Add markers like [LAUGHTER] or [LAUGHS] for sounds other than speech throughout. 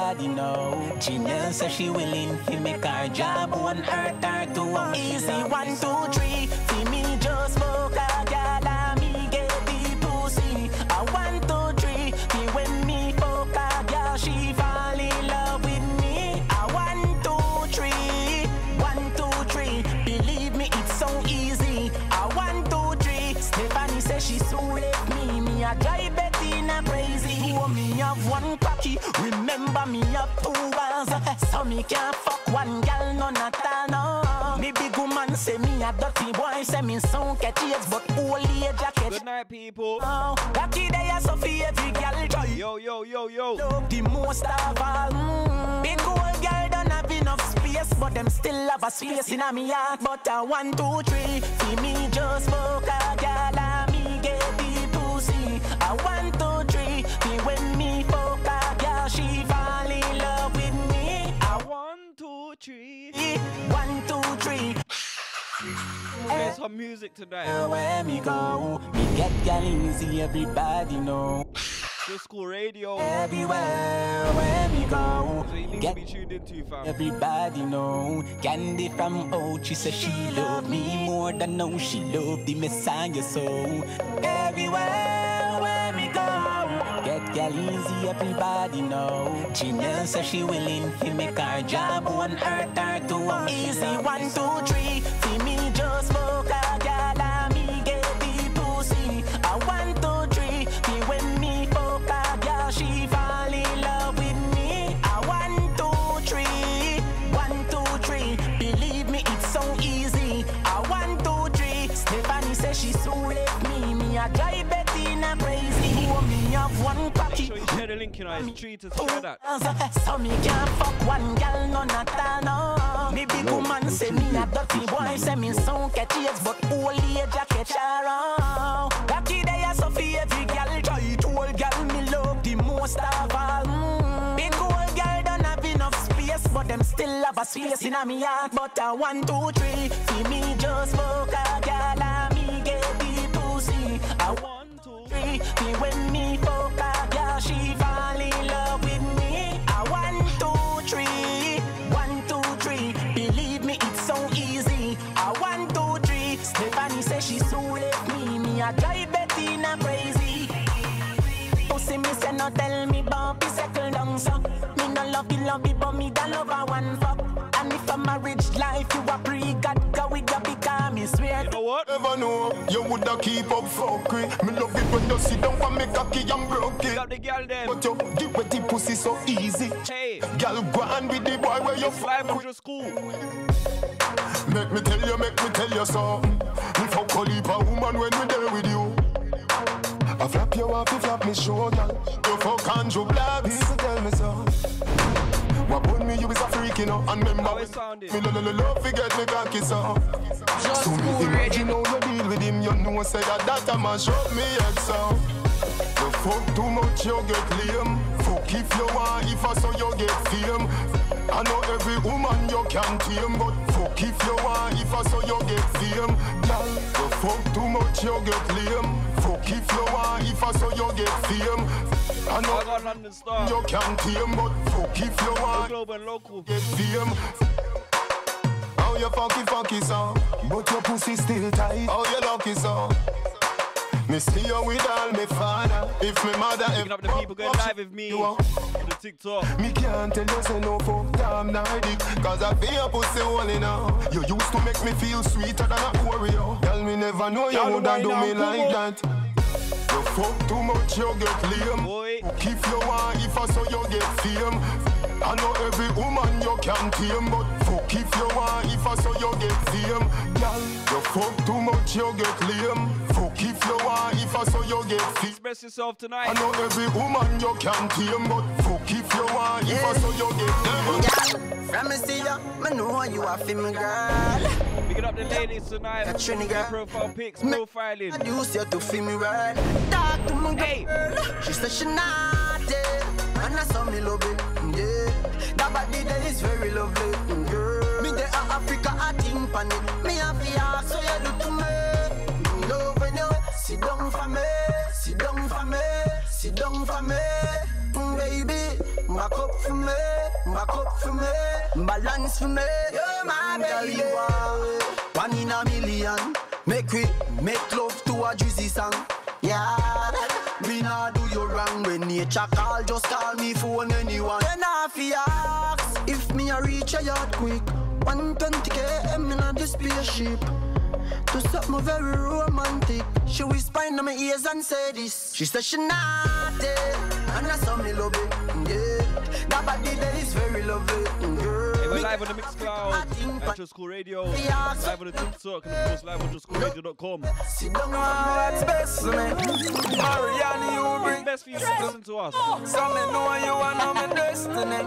Body know. Genius says she willing to make her job one earth to one. Easy one, two, three. Me have two balls. So me can't fuck one gal, none at all. No. Me big woman say me a dirty boy. Say me sound catchy, but old age jacket. Good night, people. Oh, lucky day I so for every gal try. Yo, yo, yo, yo. The most of all. Mm. Big old girl don't have enough space, but them still have a space in a me heart. But a one, two, three, see me just fuck a gal and me get the pussy. A one, two, three, see when me fuck a gal, she One, two, three. one, two, three. Play some music tonight. Where me go, me get gal easy, everybody know. Good school radio. Everywhere where me go, So you need to get be tuned into, fam. Everybody know Candy from Old, she says she love me more than know she love the Messiah so Everywhere where gal easy, everybody know. Genius says she willing to make her job one her to one Easy one, two, three. See me just smoke a gal the link, you know. It's to share that. so me can't fuck one gal, none at no Me big woman say me a dirty boy Say me sound catchy, yes, but old age a catch around Lucky day I so for every gal Try to old gal, me love the most of all mm. Old gal don't have enough space But them still have a space in a me heart But a one, two, three See me just fuck a gal and me get the pussy A one, love with me. A one, two, three One, two, three. Believe me, it's so easy. A one, two, three. Stephanie says she so left me. Me a drive Bettina crazy. Pussy me say no tell me bumpy settle down so Me no love you but me da love a one fuck. And if a marriage life you a pre what? Never know you woulda keep up fuckery. Me love it when you sit down for me cocky and broke Pick it. up the girl them. But you get with the pussy so easy. Hey, Girl, go on with the boy where you fly fuck through the school. Make me tell you, make me tell you something. Me fuck a leap a woman when we there with you. I flap you off, you flap me shoulder. You fuck Andrew Blabs. People tell me so. What put me, you is a freak, you know. And remember, How it sounded? me lo lo lo love, forget me cocky so. So me imagine how you deal with him. You know, say that that a mash up me head so. You fuck too much, you get lame. Fuck if you want, if I saw you get fame. I know every woman you can tame, but fuck if you want, if I saw you get fame. Girl, you fuck too much, you get lame. Fuck if you want, if I saw you get fame. I I know got London Star. you can tame, but fuck if you want, Global and local. get fame. How you funky funky so, but your pussy still tight. How you lucky so. Me see you with all me father. If me mother Picking up the people going live with me You on are- the TikTok. me can't tell you say no fuck damn Nordic Cause I feel your pussy only now. You used to make me feel sweeter than a Oreo. Girl, me never know you woulda do me like that. You fuck too much, you get lame. Boy. If you want, if I saw you get fame. I know every woman you can tame But fuck if you want, if I saw you get fame. Girl, you fuck too much, you get lame if you want, if I saw you get fame Express yourself tonight. I know every woman you can tame, but fuck if you want, if I saw you get them. From me see ya, me know you a fi me girl. Picking up the ladies tonight. Katrina Their girl. profile pics, Me- profiling. I use you to fi me right. Talk to me Hey. girl. She say she naughty, and I saw me love it. Yeah, that body there is very lovely. Girl, me there a uh, Africa, I think pan it. Me a fi ask so you sit down for me, sit down for me, sit down for me. Mm, Baby, back up for me, back up for me, balance for me. You're my baby. One in a million. Make we make love to a juicy song. Yeah, me nah do you wrong when nature call. Just call me phone anyone. Then I ask if me a reach a yard quick. 120 km in a the spaceship. To something very romantic. She whisper in my ears and say this. She said she naughty, and I saw me love it. Yeah, that body there is very lovely. Girl. Hey, we're live on the Mixcloud, Metro School Radio, live on the TikTok, and of course live on schoolradio.com. Sit down, what's best for me? Marianne, you bring Best for you to listen to us. some me know you and I'm my destiny.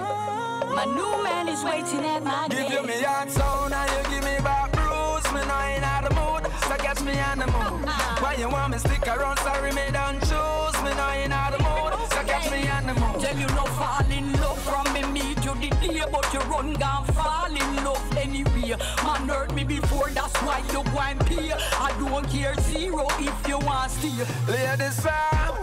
My new man is waiting at my Give you gate. me hot sound and you give me back bruise. Me know in the mood, so catch me on the mood. [LAUGHS] Why you want me stick around? Sorry, me don't choose. Me know in the mood, so catch me on the mood. Tell you no fall in love from me meet you the day, but you run gone fall in love anyway. Man hurt me before, that's why you go and pay. I don't care zero if you want stay. Ladies, fam,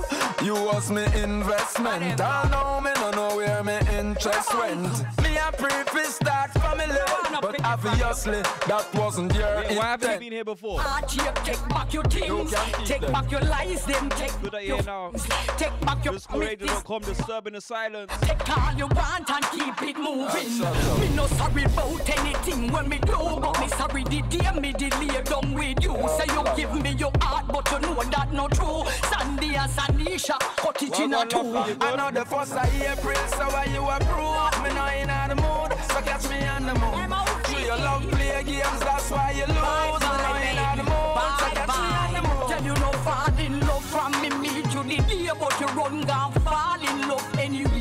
you was me investment. I know me no know where me interest went. Me a preface start family, but obviously that wasn't your Wait, why haven't you been here before? Ah, take, take back your things, can't take them. back your lies, them take Good that your you now. take back your promises. TheSchoolRadio.com, disturbing the silence. Take all you want and keep it moving. shut. Me no sorry about anything when me do, but me sorry the day me delay down with you. Say you give me your heart, but you know that not true. Sandy and Sanisha cut it in a two. I know the first of April, so why you approve? Me know in the mood, so catch me on the mood. Do you love play games? That's why you lose.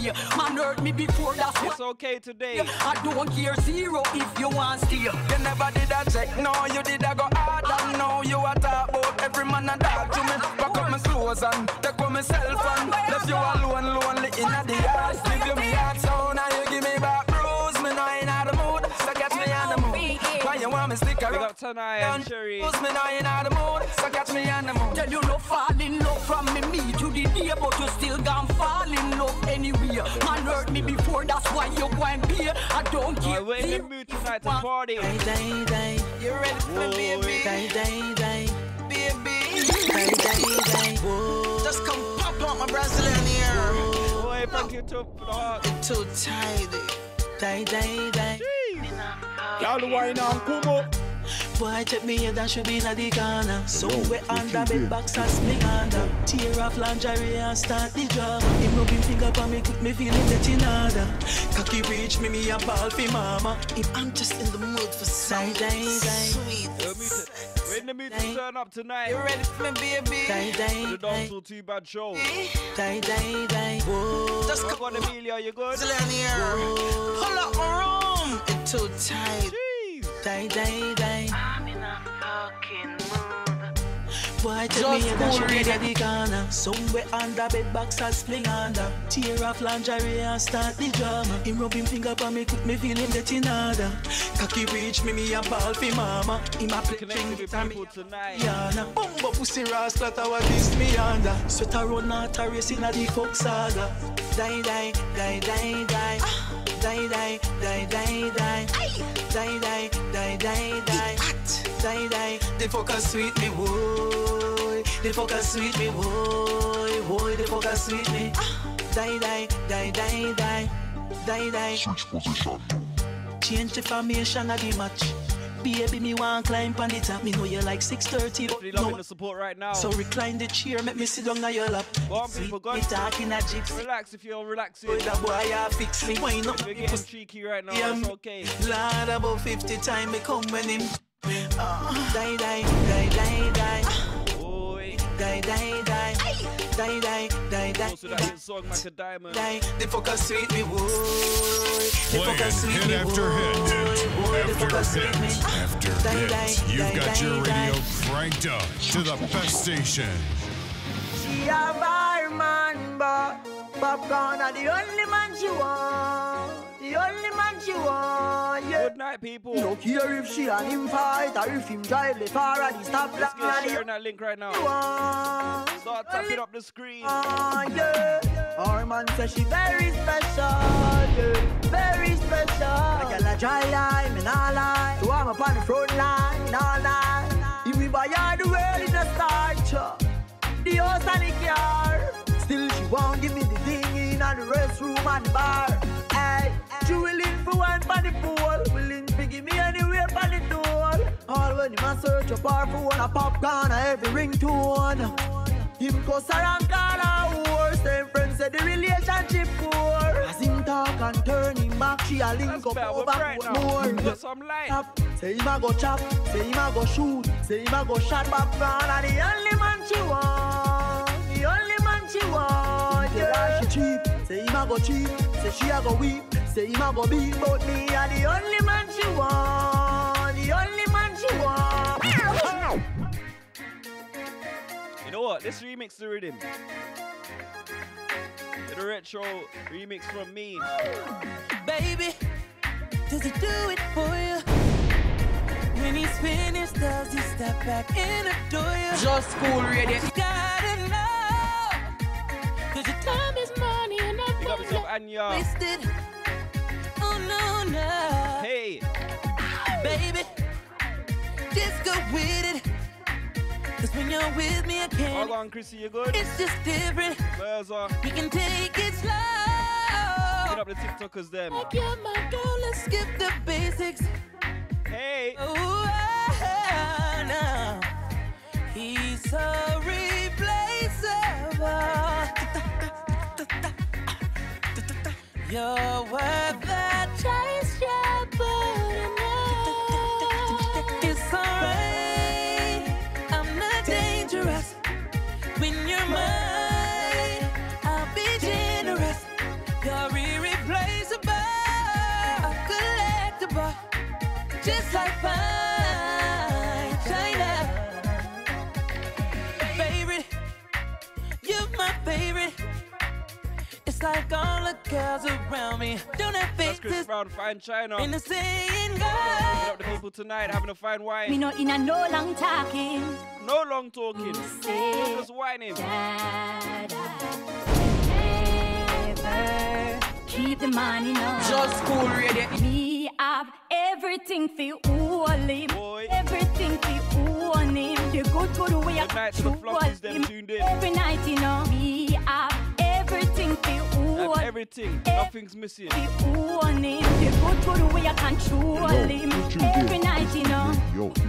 Anyway. Man hurt me before, that's why. It's okay today. I don't care zero if you want stay. You never did a check, no, you did a go hard and now you a talk about every man a dog to me. Pack up my clothes and take out myself and left you alone, lonely in the yard. Give you me heart sound and you give me back bruise. Me know in the mood, want me stick Big up Tanai and Cherry. Me know in the mood, so catch me on the mood. Tell you no fall in love from me meet you the day, but you still gone fall in love anyway. Man hurt me before, that's why you go and pay. I don't care. Alright, we're in the mood tonight you to party. Die, die, die. You ready for Whoa, me, baby? yeah. Die, die, die. Baby. Die, die, die. Whoa. Just come pop out my Brazilian ear. Boy, thank you to for the heart. Too tight. Die, die, die. Y'all wine on Kumo. Boy, take me head and should be in the corner. Somewhere under bed box and sling under. Tear off lingerie and start the drama. Him rubbing finger on me, quick me feeling that in order. Cocky reach me, me a ball for mama. If I'm just in the mood for some Sweet. We're in the mood to- We're in the mood to turn up tonight. You ready for me, baby? die, die, The die, Dancehall Too Bad Show. Just Come come on, Amelia, you good? Pull up my room. It's too tight. Jeez. die, die, die. I'm in a fucking mood. Boy, take Just me cool be in reading. the corner. Somewhere under bed box and sling under. Tear off lingerie and start the drama. Him rubbing finger on me, quick me feeling that in order. Cocky reach me, me a ball for mama. Him a play with and me. Yana, bumbo pussy rascal, that what this me under. Sweat a run out a race in a the fuck saga. Die, die, die, die, die. Die, die, die, die, die. Die, die, die, die, die. Die, die, the fucker sweet me, boy. The fucker sweet me, boy. Boy, the fucker sweet me. Die, die, die, die, die. Die, die. Switch position. Change the formation of the match. Baby, me want climb on the top. Me know you like 630. but Really loving no- the support right now. so recline the chair, make me sit down on your lap. Go on, people, go on. Me talking a gypsy. Relax if you're relaxing. Boy, that boy, I fix me. Wine up, If you're getting cheeky right now, Yeah, it's mm. okay. Lord, about 50 times me come when him. Die, die, die, die, die. Boy. Die, die, die. Die, die, die, die. Also that hit song like a diamond. Die, the fucker sweet me, boy. The fucker sweet hit me, after hit, after fucker hit, after hit. You've got your radio cranked up to the best station. She a barman, but popcorn are the only man she want. The only man she want, yeah. Good night, people. No care if she and him fight or if him drive the far at the stop Let's get sharing that link right now. Start tapping up the screen. Ah, yeah. Our man says she very special, yeah, very special. I got a dry line, me nah lie. So I'm up on the front line all night. If we buy her the world in a start, the house and the car. Still she won't give me the thing in the restroom and the bar. Hey, she willing for one for the pool, willing to give me anywhere for the door. All when him a search up her for one a popcorn, a every ringtone. Him cuss her and call her whore. Same friends said the relationship poor. As him talk and turn him back, she a link up over right more. Got some light. Chop. Say him a go chop, say him a go shoot, say him a go shot back front, and the only man she want, the only man she want. Yeah, she cheap. Say him a go cheap, say she a go weep, say him a go beat, but me a the only man she want, the only man she want. You know what? Let's remix the rhythm. The retro remix from me. Baby, does he do it for you? When he's finished, does he step back and adore you? Just cool radio. You gotta know, cause your time is money and I Big up yourself, Anya. waste. Oh no, no. Hey, Baby, just go with it. Cause when you're with me, I can't. on, Chrissy? You good? It's just different. We can take it slow. Get up the TikTokers them. Like you're my girl, let's skip the basics. Hey, Oh, ah, no. He's so replaceable. [LAUGHS] You're worth the chase, yeah, but enough. It's alright. I'm not dangerous. When you're mine, I'll be generous. You're irreplaceable, a collectible, just like fine china. Favorite, you're my favorite. It's like the girls around me don't have that's Chris Brown, fine China. in the saying Get God. up the people tonight, having a fine wine. Me wine. no in a no long talking. No long talking. Say Just whining. that I never keep the money no. Just cool radio. Me have everything for all him. Boy. Everything for all him. The good good way I Good night to the control them him. tuned in. Every night you know. Me have everything for all Have everything. Nothing's missing. for all him. The good good way I control him. Every night you know.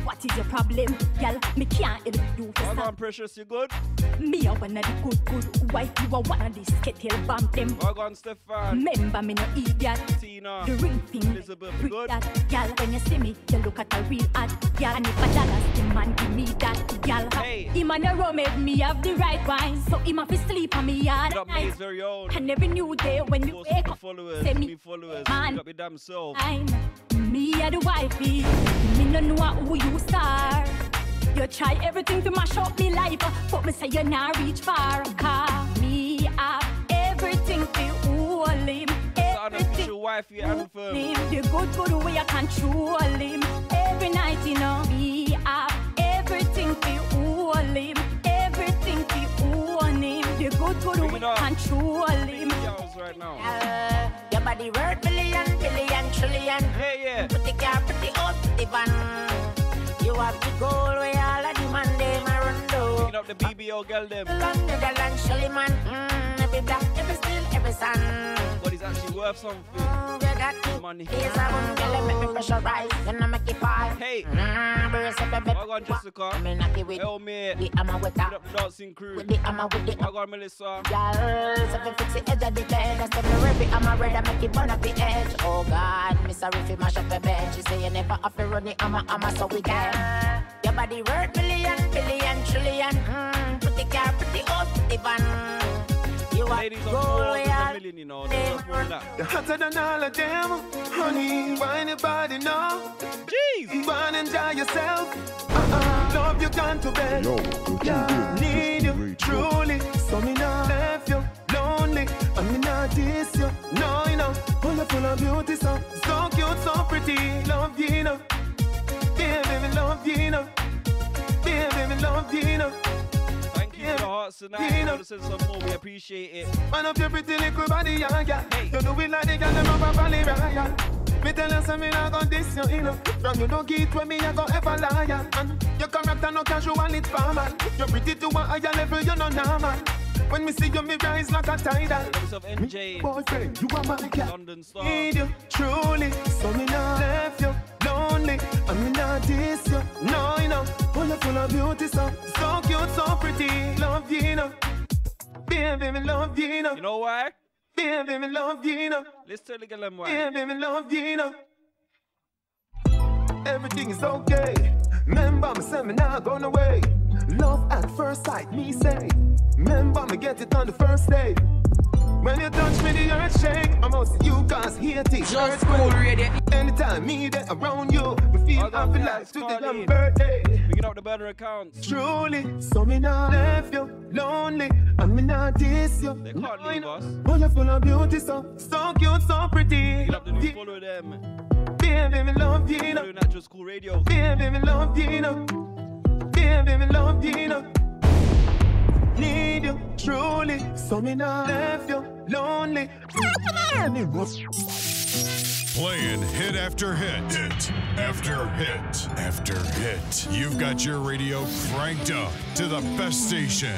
What is your problem, girl? Me can't help you for How stop on, Precious? You good? me a one of the good, good wife. You are one of the skittle bump them. How on, Stefan? Remember me no idiot. Tina? The ring thing, Elizabeth, freak good? that gal. When you see me, you look at a real hot gal. And if a dollars, the man give me that gal. Hey. Him and the rum made me have the right wine, so him have to sleep on me all Get up, night. Maze, very own. And every new day when you wake up, followers, say me followers. man. Up your damn self. I'm me a the wifey. Me no know who you are. You try everything to mash up me life, but me say you not reach far. Cause me have everything to all him. Everything unofficial wifey anthem. him. The good good way I control him. Every night you know me have everything to all him. Everything to him. The good good Bring way it up. control him. Girls right now. Uh, your body worth billion, billion, trillion. Hey, yeah. Pretty car, pretty old, pretty van. You have the goal where all of the man them a run down. Picking up the BBO girl them. London, Netherlands, Shelly man. Mm, every black, every steel, every sun. But it's actually worth something. The Money. Here's a one girl, make me pressurize. Then I make it. Hey. Mm, brace up, baby. How on, Jessica? I'm in a with Hell, mate. the Put up the dancing crew. With the hammer, with the How on, Melissa? Girls, if you fix the edge of the bed, that's the rip it, I'm a red, I make it burn up the edge. Oh God, me sorry if you mash up your bed. She say you never have to run it, I'm a, I'm a, so we can. Your body worth billion, billion, trillion. Mm, pretty car, pretty old, pretty van. You are Ladies on gold tour a million, you know. They're worth more than that. You're hotter than all of them, honey. Why your body now? Jeez. Go and enjoy yourself. Uh-uh. Love you gone to bed. Yo, what you Yeah, did, need you truly. So me not left you lonely. And me not diss you. No, you know. Full of full of beauty, so so cute, so pretty. Love you, know. Yeah, Baby, me love you, know. Me love you, know. Thank the hearts tonight. You know, send some more. We appreciate it. Man up your pretty little body, yeah, yeah. Hey. You do it like the girl them up a valley, royal. Me tell you something, I got this, you, know. From you don't get when me, I go ever liar. And your character no casual, it's formal. You're pretty to a higher level, you're not normal. When me see you, me rise like a tidal. What's up, NJ? Boyfriend, you are my cat. London star. Need you, truly. So me not left you. I me not diss you. No, you know. Full you full of beauty, so so cute, so pretty. Love you, you know. Baby, me love you, you know. You know why? Baby, me love you, you know. Let's tell the girl why. Baby, me love you, you know. Everything is okay. Remember me say me not gone away. Love at first sight, me say. Remember me get it on the first day. When you touch me, the earth shake. I'm out to you cause hate it. Just cool ready. Anytime me there around you, we feel happy like today your birthday. Picking up the burner accounts. Truly, so me not left you lonely, and me not diss you. They can't leave us. Oh, you're full of beauty, so so cute, so pretty. Pick up the new follow them. Baby, me love you, you know. Natural School Radio. Baby, me love you, you know. Baby, me love you, you know. Need you truly, so me not left you lonely. Playing hit after hit, hit after hit after hit. You've got your radio cranked up to the best station.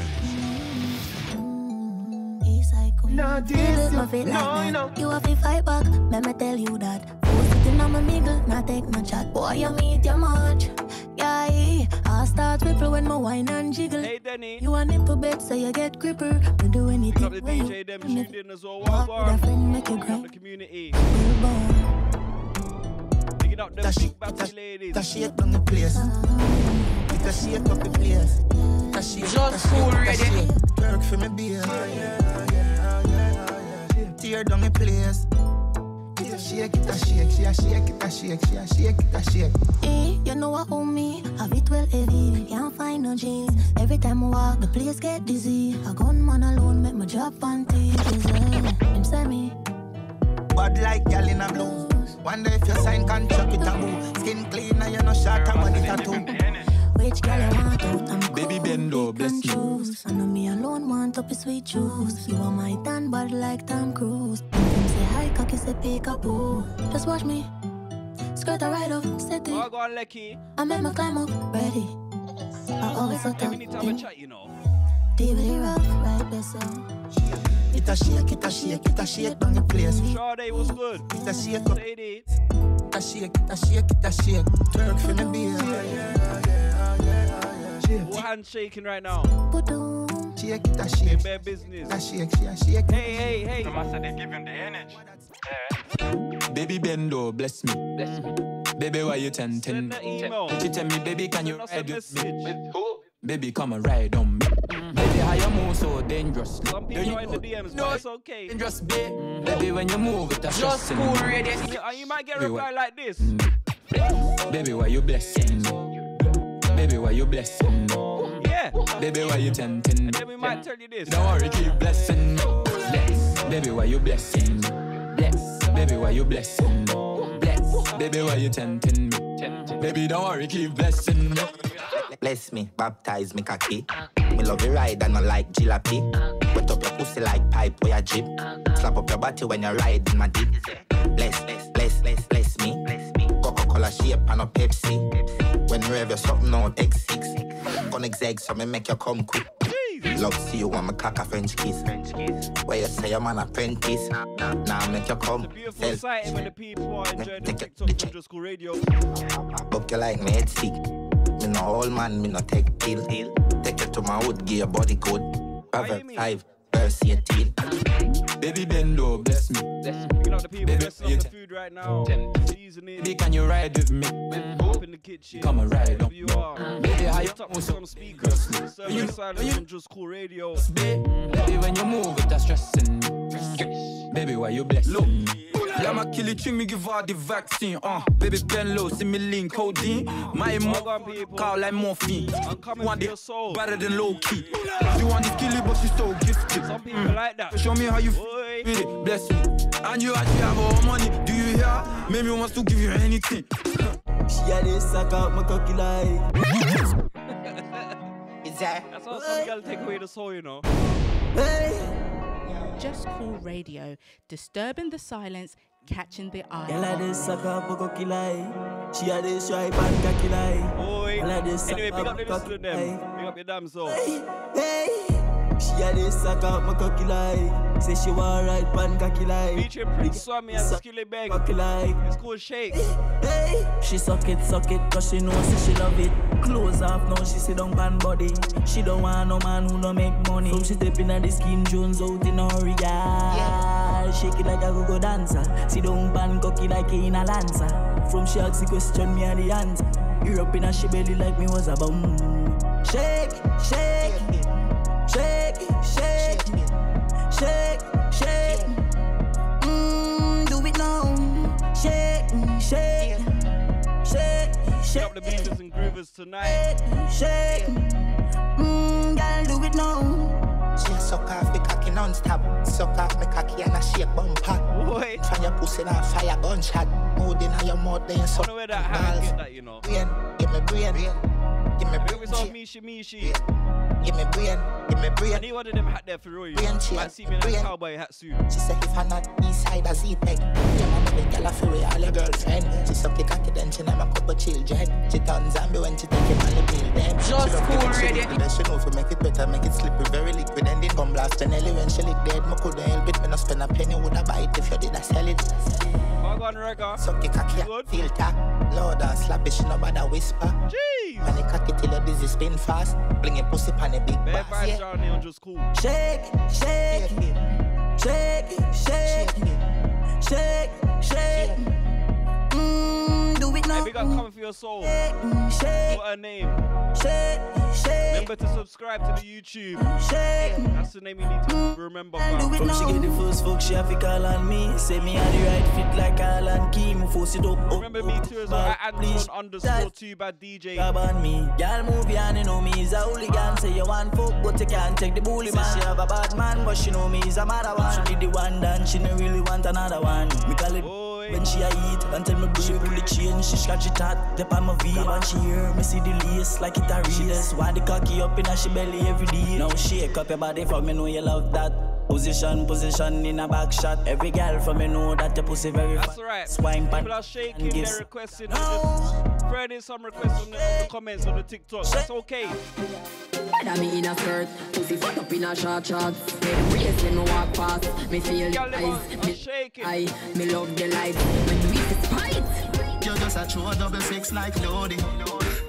Not Feel this, it, you. my feet no, like you that. You have to fight back, let me tell you that. Go sitting on my mingle, not take no chat. Boy, you meet your match. Yeah, eh. I start ripple when my wine and jiggle. Hey, Denny. You a nipple bed, so you get gripper. Me do Pick anything up the DJ them shooting as well. walk One with a bar. friend, make you Pick the community. Real born. Picking up them big shit, batty ladies. that shit on the place. It a shake up the place. That shit, Just that shit, cool that ready. shit. Twerk for me beer. Tear down the place. It a shake, it a shake, she a shake, it a shake, she a shake, it a shake. Eh, you know what own me? Have it well heavy, can't find no jeans. Every time I walk, the place get dizzy. A gunman alone make my drop panties. Yeah. Him say me, Bad like gal in a blue. Wonder if you sign contract with a boo. Skin clean and you no short and money tattoo. Which girl you want out? I'm Baby Bendo, bless and you. I know me alone want up his sweet juice. You are my tan bad like Tom Cruise. Him say hi, cocky say peekaboo. Just watch me. Skirt a ride up, set Oh, it. go on, Lecky. I make my climb up, ready. I always so Hey, tough. we need to have a chat, you know. DVD rough, right there so. It a shake, it a shake, it a shake down the place. Sade, what's good? It a shake up, Lady. it a shake, it a shake, it a shake. Twerk for me beer. All hands shaking right now. Shake it a In shake, bare it a business. shake, she a shake. Hey, hey, hey. Baby Bendo, bless me. Baby, why you ten ten? Send email. She tell me, baby, can you Send us a ride with me? message. Baby, come and ride on me. Baby, how you move so dangerous? Some people you are in the DMs, No, but it's okay. dangerous, babe. Baby, when you move, it's a Just cool me. ready. You, you might get a reply like this. Baby, why you blessing me? Baby, why you blessing me? Yeah. Baby, why you tempting me? And then we might tell you this. Don't worry, keep blessing me. Bless. Baby, why you blessing me? Bless. Baby, why you blessing me? Bless. Baby, why you tempting me? Baby, don't worry, keep blessing me. Bless me, baptize me cocky. Me love you ride and I like jalopy. Wet up your pussy like pipe where you drip. Slap up your body when you ride in my dick. Bless, bless, bless, bless, bless me. bless me. Coca-Cola shape and a Pepsi. When you have your something on X6. Gonna exeg so me make you come quick. Love see you want me cock a French kiss. French kiss. Where you say I'm an apprentice. Now make you come. Beautiful Tell- sight when the people are enjoying the TikTok. Central School Radio. Book you like me head sick. Me no old man, me no take pill. Take you to my hood, give your body code. Proverbs mean? 5, verse 18. Baby, Bendo, bless me. Picking up the people Baby, messing up you the food right now. Seasoning. Baby, can you ride with me? Mm-hmm. Up in the kitchen. Come and ride on you are. Mm-hmm. Baby, how you Lift up some speakers. Mm-hmm. When you- Service silent when you- Central School Radio. Baby, baby, when you move, it's stressing me. Baby, why you blessing me? Yeah, my kill it, me give her the vaccine. Uh, baby Ben low, see me lean codeine. My Hold mo on, people. call like morphine. I'm coming want for your soul. better than low key. She want this killie, but she's so gifted. Some people like that. Show me how you Boy. feel it, bless me. And you actually have all money, do you hear? Maybe wants to give you anything. She a dey suck out my cocky like. [LAUGHS] Is That's how some girl take away the soul, you know. Just Cool Radio, disturbing the silence, catching the eye. Girl, I just suck up a cocky lie. She had this stripe and cocky lie. Boy, Girl, I just anyway, suck pick up up the a to them. lie. Pick up your damn soul. Hey, she had this suck up my cocky like. Say she want ride pan cocky lie. Featuring Prince Swanny and Skillibeng. Cocky like. It's called Shake. Hey, she suck it, suck it, cause she know say she love it. Close off now, she sit down pan body. She don't want no man who don't make money. From she step in at the skin Jones out in her yard. Shake it like a go-go dancer. don't pan cocky like in a lancer. From she ask the question, me and the answer. Europe in a she belly like me was a bum. Shake, shake, shake, shake, shake, shake. Mm, do it now. Shake, shake, shake, Pick shake. up the beaters and groovers tonight. Shake, mm, girl, do it now. She suck off the cocky non-stop Suck off me cocky and a shake bumper Boy. From your pussy now fire gunshot Mood in your mouth then I suck know where that hat get that, you know. Brain, give me brain Give me Big brain yourself, shake. Mishi Mishi. Give me brain, give me I brain need one of them hat there for real. You Brain know. shake, Might see me in a brain. cowboy hat soon. She say if I not east side as Z-Peg Yeah man, the girl a free all your girlfriend She suck your cocky then she name a couple children She turn zombie when she take him on the bill them Just cool it, she radio. lick it, She know if we make it better, make it slippery, very liquid And then come blast Benelli when she lick dead Me coulda help it, me no spend a penny Woulda buy it if you did a sell it Bag on record. Suck your cocky, Good. filter Loud and slap it, she no bother whisper Jeez. When you cocky till your dizzy spin fast Bring your pussy pan a big Bad bass, vibes yeah down there on Just Cool. Shake, shake, shake, shake, shake, shake. Mm, do it Hey, now. big up coming for your soul. Shake, shake, What her name? shake, shake, Remember to subscribe to the YouTube. shake. That's the name you need to remember, Do fam. it From now. She get the first fuck, she have to call on me. Say me had the right fit like Allen key. Me force it up, up, Remember me up, too as well. back, At please. Anton underscore two bad DJ. Grab on me, girl move ya and you know me is a hooligan. Say you want fuck, but you can't take the bully man. She have a bad man, but she know me is a mother one. She did the one done, she no really want another one. Me call it Boy. When she a eat tell me bring she pull the chain, she scratch it out, tip on my V. And she hear me see the lace like it a real. Want the cocky up in her she belly every day. Now shake up your body for me know you love that. Position, position in a back shot. Every girl from me know that your pussy very That's fat. right. Swine pan People are shaking, and they're gifts. requesting. They're just spreading some requests on the, on the comments on the TikTok. That's okay. Whether me in a skirt, pussy fuck up in a short shot. Me the brace when me walk past, me feel the Girl, them eyes. Me, shaking. I, me love the light. When we is spite. You're just a true double six like Lodi.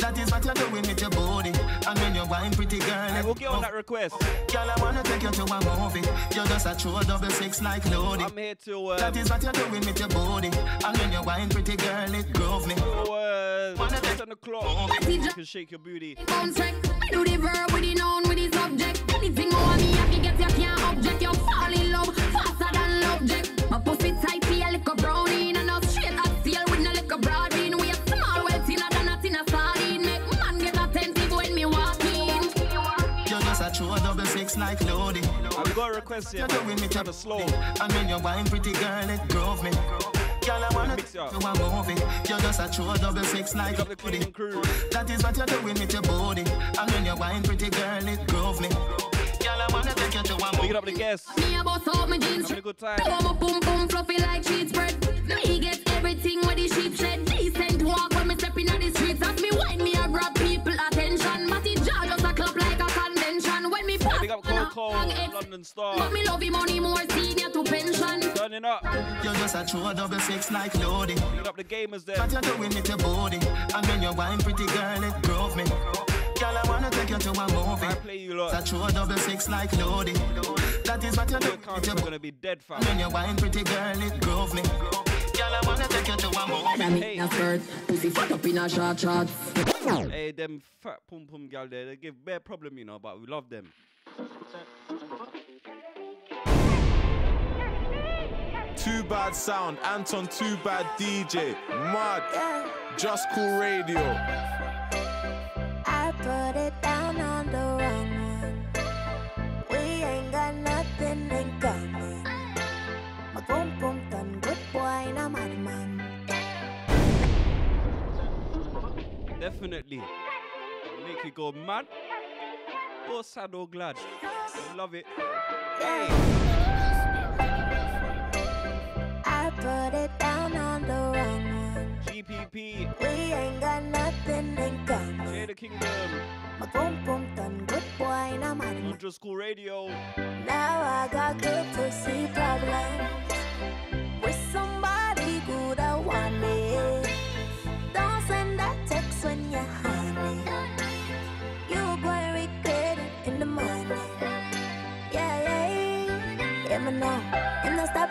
That is what you're doing with your body. And when you're wine pretty girl, I will get on that request. girl, I wanna take you to a movie. You're just a true double six like Lodi. I'm here till um, That is what you're doing with your body. And when you're wine pretty girl, it grove me. till, uh, 10 o'clock. You can shake your booty. Bounce track. Me do the verb with the noun with the subject. Anything more me happy get you can't object. You fall in love faster than love jack. My pussy tight feel like a brownie got a request here. You're doing man. with Kind of slow. And when you're wine pretty girl, it grove me. Girl, I wanna Mix it take up. you to a movie. You're just a true double six like Pick up the clean crew. That is what you're doing with your body. And when you're wine pretty girl, it grove me. Girl, I wanna take you to a Pick movie. up the guests. Me a bust out my jeans. Having a good time. Throw my boom boom fluffy like sheet spread. Me get Cole, ex. London Star. But me love him money more senior to pension. Turning up. You're just a true double six like Lodi. Pick up the gamers there. What you're doing with your body. And when you're wine pretty girl, it grove me. Girl, I wanna take you to a movie. I play you lot. It's a true double six like Lodi. That is what you're Your doing with accounts your are gonna be dead, fam. And when you're wine pretty girl, it grove me. Girl, I wanna take you to a movie. Me Hey. in a skirt, pussy fuck up in a short shorts. Hey, them fat pum pum gal there, they give bare problem, you know, but we love them. Too bad sound, Anton Too Bad DJ, Mud, Just Cool Radio. I put it down on the wrong one. We ain't got nothing in common. My boom boom done good boy, and I'm a man. Definitely. Make you go mad. or sad or glad. Love it. I put it down on the wrong one. GPP. We ain't got nothing in common. The Kingdom. My boom boom done good boy. Ultra School Radio. Now I got good to see problems with somebody good I want me. Don't send that text when you're honey. You going regret it in the morning. Yeah, yeah, yeah, me know. You no stop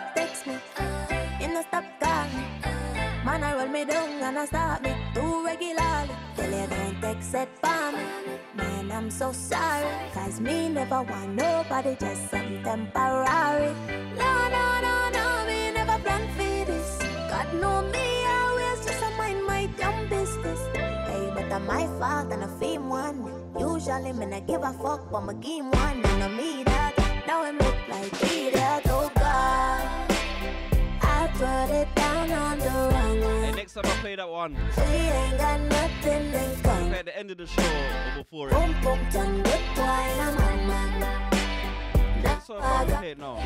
Man, I roll me down and I stop me too regularly. Tell you don't text it for me. Man, I'm so sorry. Cause me never want nobody, just some temporary. No, no, no, no, me never plan for this. God know me, always just mind my damn business. Hey, but I'm my fault and I fame one. Usually me not give a fuck, but my game one. And I me that. Now I'm look like idiot, oh God. Hey, next time I play that one, play at the end of the show or before it. Next time I play it now.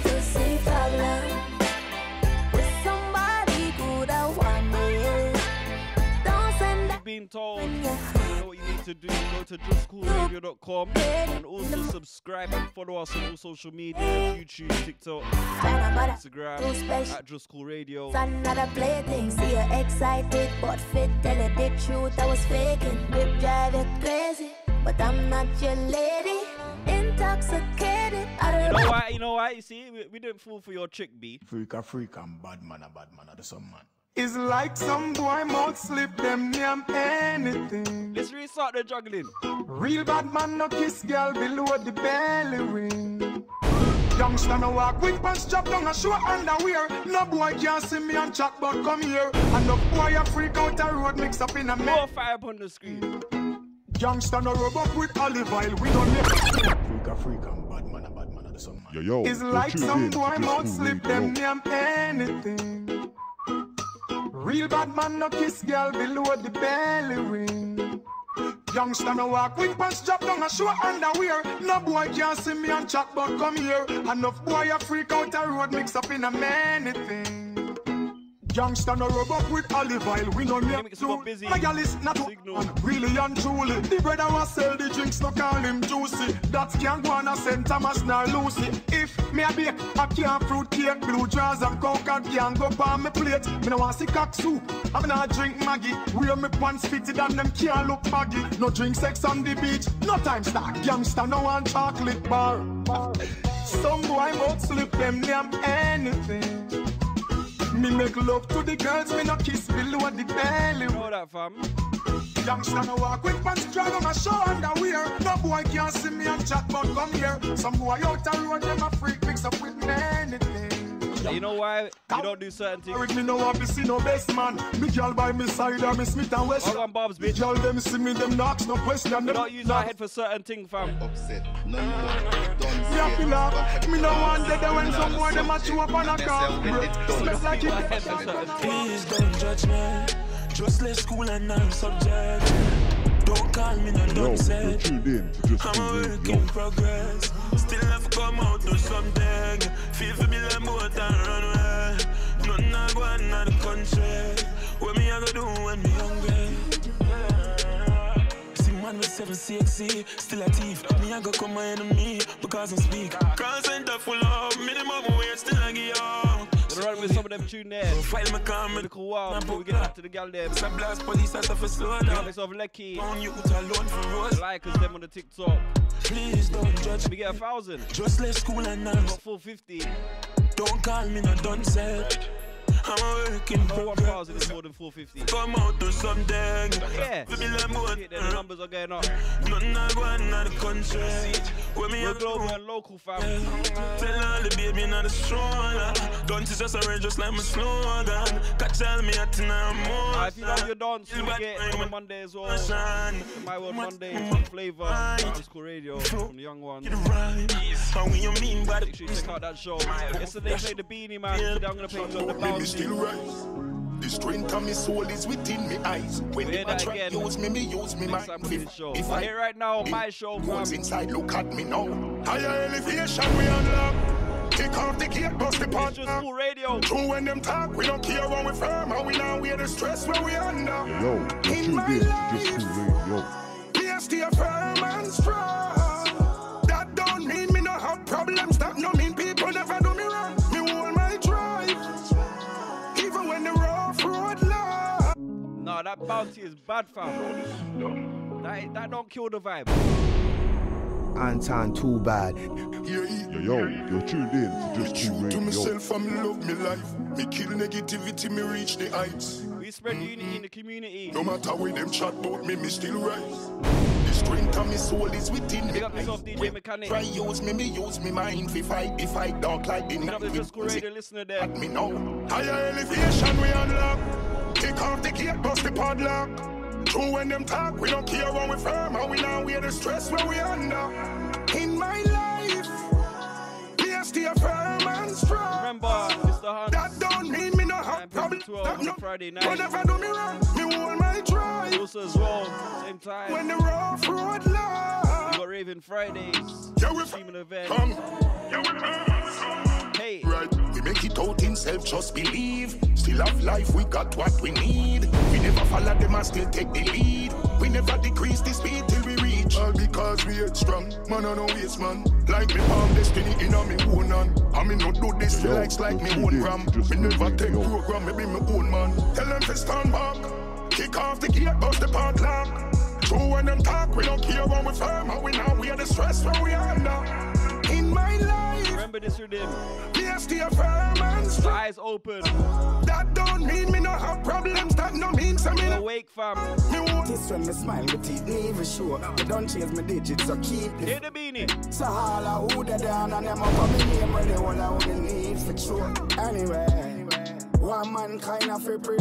Send You've been told, you know what you need to do. Go to juscoolradio.com and also subscribe and follow us on all social media YouTube, TikTok, Instagram, at Just Cool Radio. Another plaything. See you excited, but fit. Tell you the truth, I was faking. Whip drive you crazy, but I'm not your lady. Intoxicated, I You don't know why? You know why? You see, we, we didn't fall for your trick, B. Freak a freak and bad man a bad man a the some man. It's like some boy mouth slip them name anything. Let's restart the juggling. Real bad man no kiss girl below the belly ring. Youngster no walk with pants strap down a show underwear. No boy can see me and chat but come here. And no boy a freak out a road mix up in a More mess. fire up on the screen. Youngster no rub up with olive oil. We don't make freak a freak and bad man a bad man a the some man. Yo, yo, It's like tuned some in to boy Just mouth Cool slip them name anything. Real bad man no kiss girl below the belly ring. Youngster no walk with pants strap down a show underwear. No boy can see me and chat but come here. Enough boy a freak out a road mix up in a many thing. Youngster no rub up with olive oil. We no make too. My gal is not really and truly. The brother was sell the drinks, no call him juicy. That can go on a St. Thomas nor Lucy. If me a bake I can't fruit cake, blue jars and coke and can go on me plate. Me no want see cock soup. I me not drink Maggie. Wear me pants fitted and them can't look baggy. No drink sex on the beach. No time start gangster. No one chocolate bar. Some boy mouth slip them name anything. Me make love to the girls, me no kiss below the belly. Know that, fam. Youngster no walk with pants drag on my show underwear. No boy can't see me and chat but come here. Some boy out the road, them a freak mix up with many things. You know why you don't do certain things? With me no want to see no best man. Me girl by me side or me Smith and West. Hold on, Bob's bitch. Girl them see me them knocks no question. We don't use our head for certain things, fam. Upset. Me happy laugh. Me no want dead when some boy them a chew up on a car. Smells like it. Please don't judge me. Just left school and I'm subject. Don't call me no Yo, you're nonsense. tuned in to Just I'm a work in progress. Still have come out do something. Feel for me like boat and run away. Nothing I go on in the country. What me I go do when me hungry? See man with seven sexy, still a thief. Me I go come my enemy because I speak. Call center full of minimum wage, still I give up. Gonna run with some of them tune there. File my comment. Little while before we get back to the gal there. Some blast police at the slow Big up down. myself, Lecky. On you alone for rose. Like us them on the TikTok. Please don't judge We get a thousand. Just left school and I'm Got 450. Don't call me no done said. Eh? I'm a working No 1,000 is more than 450. Come out do something. Yeah. For me like boat. Shit, the numbers are going up. Nothing I on in the country. Where me We're a global and local, fam. Tell all the baby not the stroller. Don't just a range just like my slogan. Catch all me at now more. If you love your dance, you get on a Monday as well. My World Monday, Flavor, Disco Radio from the Young Ones. How you mean by Make sure you check out that show. Yesterday they played the Beenie Man. Today I'm gonna play on the Bounce. Still rise. This strength of me soul is within me eyes. When Hear they try again. use me, me use me Next mind. time on this show. If I here right now, my show, What's inside, look at me now. Higher elevation, we unlock. Kick off the gate, bust the pot. Just Cool Radio. True when them talk, we don't care when we firm. And we now wear the stress where we under. Yo, you In tuned my in to life. Just Cool Radio. Me a firm and strong. That bounty is bad, fam. That, that don't kill the vibe. Anton too bad. Yo, yo, you're tuned in to Just Cool To myself, I'm love me life. Me kill negativity, me reach the heights. We spread unity in the community. No matter where them chat about me, me still rise. The strength of my soul is within me. Big up yourself, DJ Mechanic. Try use me, me use me mind. Fi fight, the fight dark like the Big up night. the Just Cool Radio listener there. At me now. Higher elevation we unlock. Kick off the gate, bust the padlock. True when them talk, we don't care when we firm. And we now wear the stress where we under. In my life, stay firm and strong. Remember, the hunt. That don't mean me no have problem. That no Friday night. Whenever do me wrong, me hold my drive. Also as well, same time. When the rough road We got Raven Fridays. Yeah, we streaming event. Come. Yeah, we Hey. Right, we make it out in self, just believe. Still have life, we got what we need. We never follow them and still take the lead. We never decrease the speed till we reach. All because we are strong, man, I know waste man. Like me palm destiny in a me own hand. I me not do this Yo, relax like me you own did, gram. just Me never take yo. program, me be my own man. Tell them to stand back. Kick off the gate, bust the padlock. True when them talk, we don't care when we firm. And we now we are the stress where we are now. In my life, Remember this rhythm. yes, stay firm and strong. Eyes open. That don't mean me no have problems. That no means I mean Awake, fam. me. This when me smile, my teeth me even sure. Me don't change my digits, so keep it. The beanie. So all I who they down and them up on me name they all I would need for sure. Anyway, one man kind of free pre.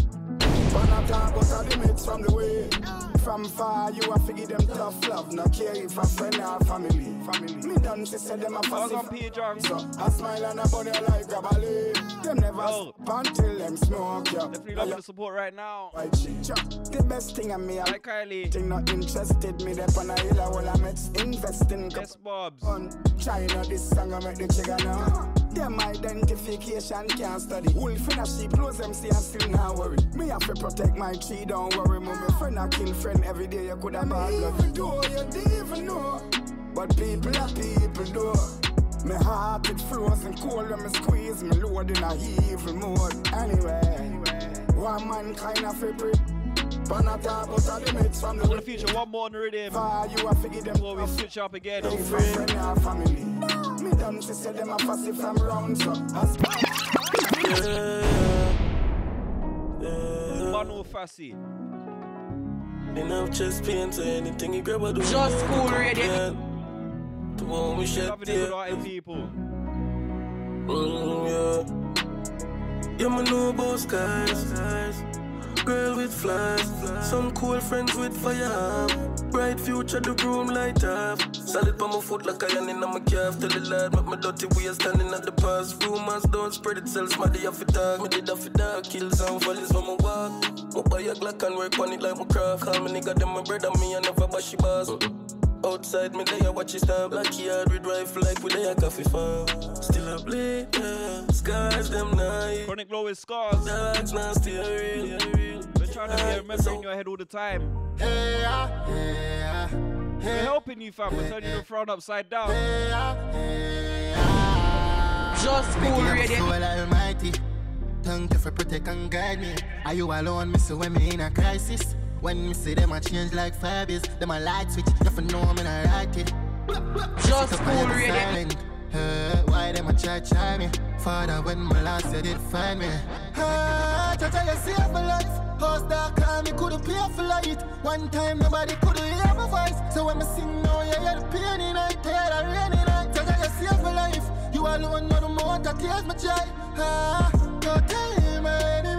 But I talk about the limits from the way. From far, you have to give them tough love. No care if a friend or family. family. Me done to say them a fussy. So I smile and I body like a ballet. Them never stop until them smoke ya. Definitely loving the support right now. The best thing of me, Like Kylie. thing not interested. Me there on a hill, I will I'm investing. Yes, Bobs. On China, this song I make the chigga now. Them identification can't study. Wolf in a sheep, close them see and still not worry. Me have to protect my tree, don't worry. Move me friend, I kill friend every day. You could have bad blood. Even though you didn't even know. But people are people do. Me heart it frozen cold when me squeeze me load in a evil mode. Anyway, one man kind of free. Pan a talk about the mates from the gonna one more on the rhythm far you have to give them before we switch up again. Hey, from done to say them a fussy from round so as Manu Fassi. Enough chest pain to anything you grab a do. Just Cool Radio. To one we shed Loving it with our people. Mm, yeah. Yeah, me know about skies. Girl with flash. Some cool friends with fire. Bright future, the room light up. Solid by my foot like iron in my calf. Tell the lad, make my dirty way standing at the past. Rumors don't spread itself, smarty off it dog. Me did off it dog, kills and volleys when my walk. My buy a Glock and work on it like my craft. Call me nigga, them my brother, me I never bash your boss. Outside me there, watch it stand black yard with rifle like we there coffee farm. Still a bleed, yeah. Scars them night. Chronic Blow with scars. Dogs now still real. We're trying to be a memory in your head all the time. Hey, yeah, hey, yeah. We're helping you, fam. We're turning your frown upside down. Just Cool Radio. Soul Almighty. Thank you for protect and guide me. Are you alone, me so when me in a crisis? When me see them a change like Fabius, them a light switch, for know I'm in a rocket. Just Cool Radio. Uh, why them a try try me? Father, when my last you did find me. Ah, Cha-cha, you save my life. House dark, call me couldn't pay for light. One time nobody could hear my voice. So when me sing now, you hear the pain in night, tired of rainy night. Cha-cha, you save my life. You alone know the amount that tears my child. Ah, don't tell my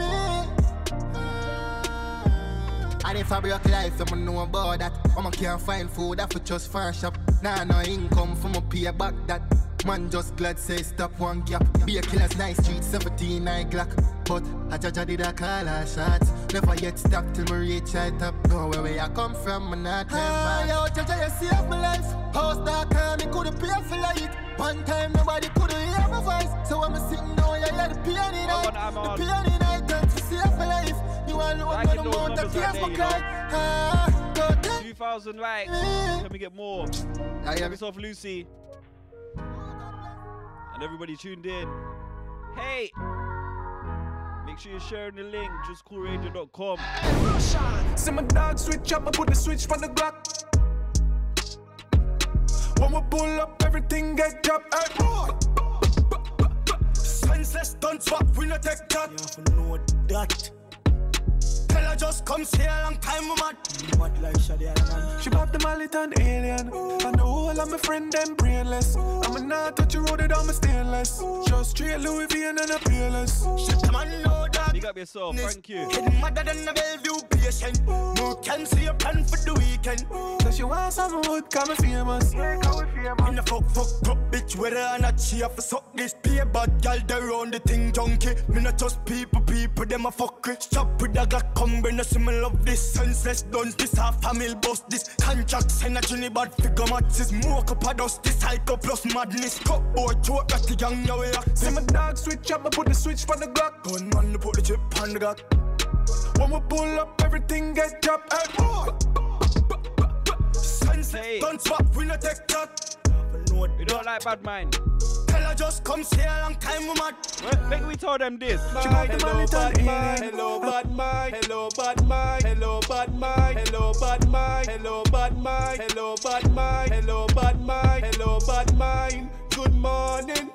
And if I break life, I'ma know about that. I'ma can't find food, I for just farm shop. Nah, no income for my pay back that. Man just glad say stop one gap. Be a killer's nice street, 17 nine Glock. But I judge I did a call her shots. Never yet stop till me reach I top. Know where, where I come from, me not turn Ah, back. Yo, judge you saved my life. House dark and me coulda pay for light. One time nobody coulda hear my voice. So when me sing now, you hear the pain in it. The pain in it turn to save my life. You alone know the those amount of tears right me there, you cry. Ah, 2,000 likes. Can we get more? I Have yourself Lucy. And everybody tuned in. Hey! Make sure you're sharing the link, juscoolradio.com. See my dog switch up, I put the switch from the Glock. When we pull up, everything get dropped. Hey, boy. Senseless don't swap, we no take that. You have to know that. Tell her just come see a long time, we mad. Mad like Shadi Allen. She bought the mallet and alien. And the whole of my friend them brainless. I'ma not touch you, road it down my stainless. Just straight Louis V and then a peerless. Shit, come on, know that. Big up yourself, thank you. Getting madder than a Bellevue patient. No can see your plan for the weekend. So she wants some wood, cause me famous. Yeah, cause we famous. In the fuck, fuck up, bitch, whether or not she have to suck this pay, but gal, they run the thing junkie. Me not just people, people, them a fuck it. Stop with the Glock, come bring us me love this. Senseless done, this a family bust this. Contracts, energy, bad figure matches. Smoke up a dust, this psycho plus madness. Cut boy, choke, got the young, now we are. See my dog switch up, I put the switch from the Glock. Gun man, put the chip on the Glock. When we pull up, everything get dropped. Hey, boy. Senseless, don't swap, we no take that. We don't like bad mind. Tell her just come see a long time, we mad. Well, Make we told them this. She bought the mallet and alien. Hello, bad mind. Hello, bad mind. Hello, bad mind. Hello, bad mind. Hello, bad mind. Hello, bad mind. Hello, bad mind. Hello, bad mind. Good morning.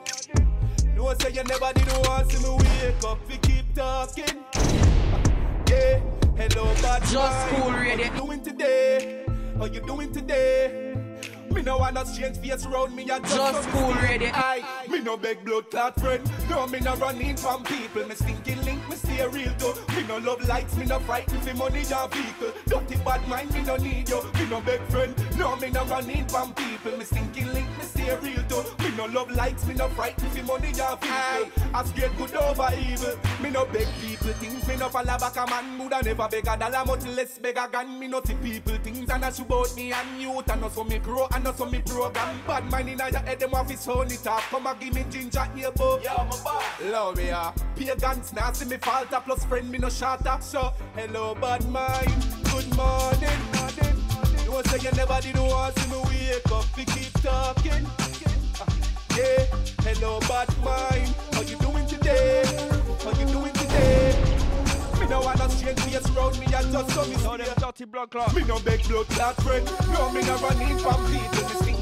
No say you never did want see me wake up. We keep talking. Yeah. Hello, bad mind. Just cool, ready. How you doing today? How you doing today? Me no wanna change face around me and just, Just cool, ready. I, me no beg blood clot friend. No, me no running from people. Me stinking link, me stay real though. Me no love lights, me no frightened for money or vehicle. Dirty bad mind, me no need you. Me no beg friend. No, me no running from people. Me stinking link, me stay real though. Me no love lights, me no frightened for money or vehicle. As great good over evil. Me no beg people things. Me no follow back a man. Woulda never beg a dollar, much less beg a gun. Me no see people things and that's about me and youth. And also me grow and also me program. Bad mind in your head, them off his own it off. Come and give me ginger here, bro. Yeah, my boy. Love me, yeah. Pagans now see me falter, plus friend me no shatter. So, hello, bad mind. Good morning. morning. You want say you never did want see me wake up. We keep talking. Ah, yeah, hello, bad mind. How you doing today? How you doing today? Me no wanna change face around me and just so me Tell them dirty blood clot. me no beg blood clot friend. No, me no running from people. Me stinking link, me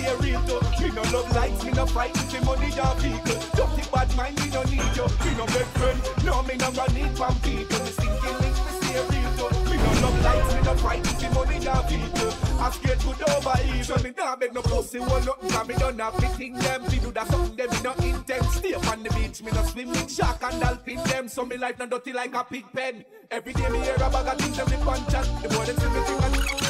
stay real though. Me no love lights, me no frightened for money or vehicle. Dirty bad mind, me no need you. Me no beg friend. No, me no running from people. Me stinking link, me stay real though. Me no love lights, me no frightened for money or vehicle. I scared good over evil. Me nah beg no pussy, one nothing. Cause me don't have me thing them. Me do that something them, me no intent. Stay up on the beach, me no swim with shark and dolphin them. So me life no dirty like a pig pen. Every day me hear a bag of things them punch at. The more them see me think I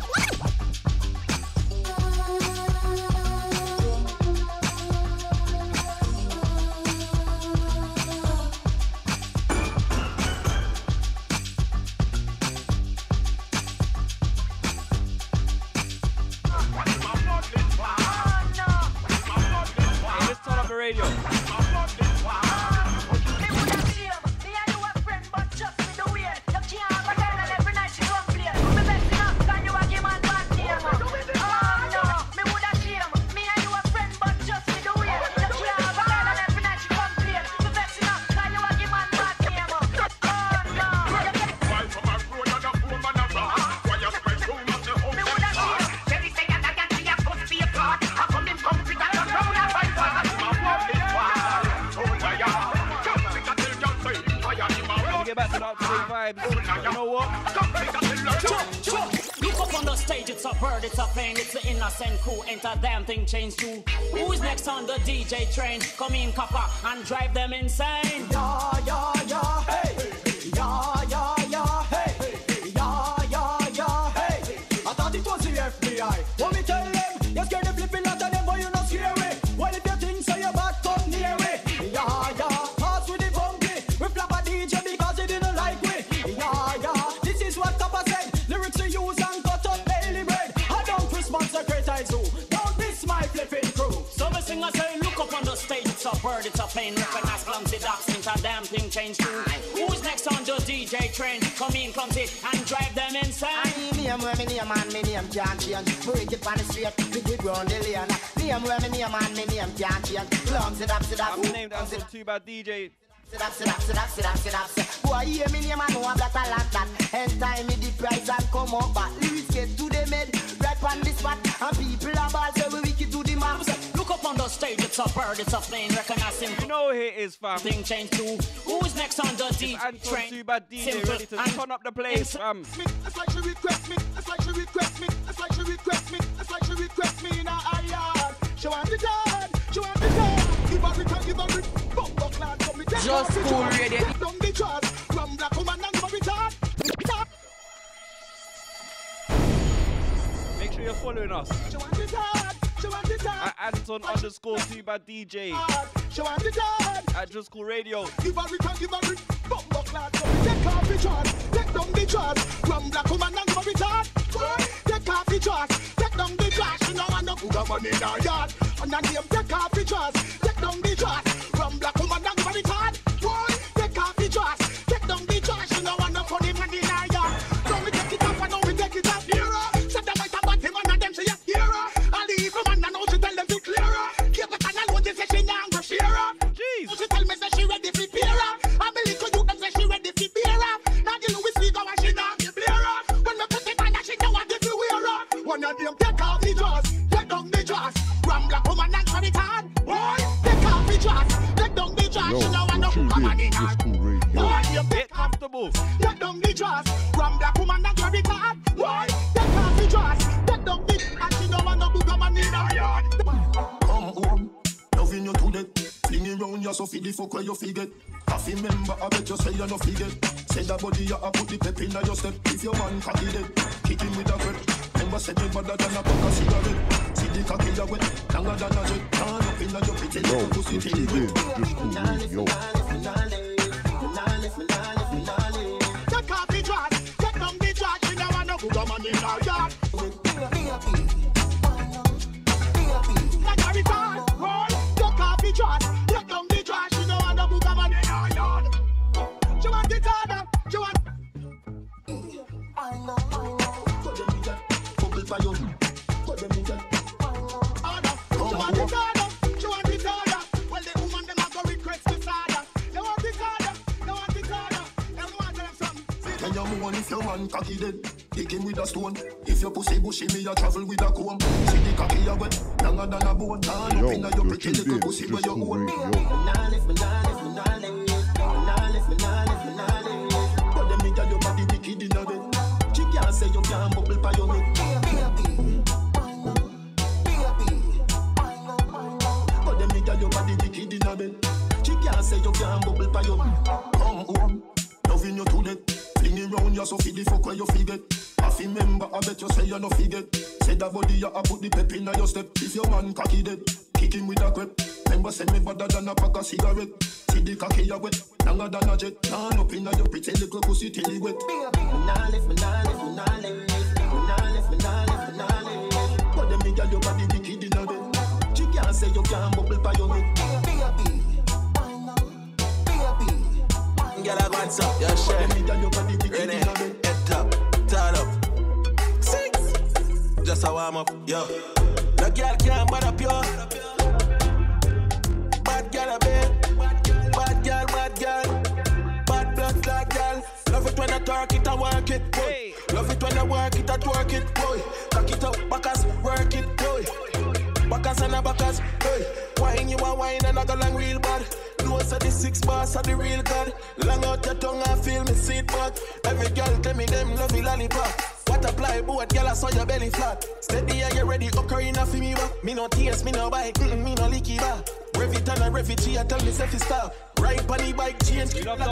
too. Who's next on the DJ train? Come in, copper, and drive them insane. something and drive them insane. I need me and where me name and me name can't change. Break it on the street, we good round the lane. Me and where me name and me name can't change. Clumsy dap, sit up. I'm named after two bad DJ. Boy, hear me name and know that I like that And time me the price and come up back Lyrics get to the med, right on the spot And people are balls a bird, it's a plane, recognize him. You know who it is, fam. Thing changed too. Who is next on the D? Anton Suba DJ Simple. ready to and turn up the place, fam. It's like she request me, it's like she request me, it's like she request me, it's like she request me in her yard. She want the dad, she want the dad. Give a rip, and give a rip. Bump up, lad, come me take Just cool, ready. Down the chart, rum black woman and give her retard. hard. Make sure you're following us. She want the dad. At Anton underscore two by DJ. She want it hard. At Driscoll Radio. Give her it give her it. Bum buck. Take off the charge. Take down the charge. Rum black woman and give her. Take off the charge. Take down the charge. You know I know who the money in our yard. And I name take off the charge. Take down the charge. please. your body, you have put the pep in your step. If your man cocky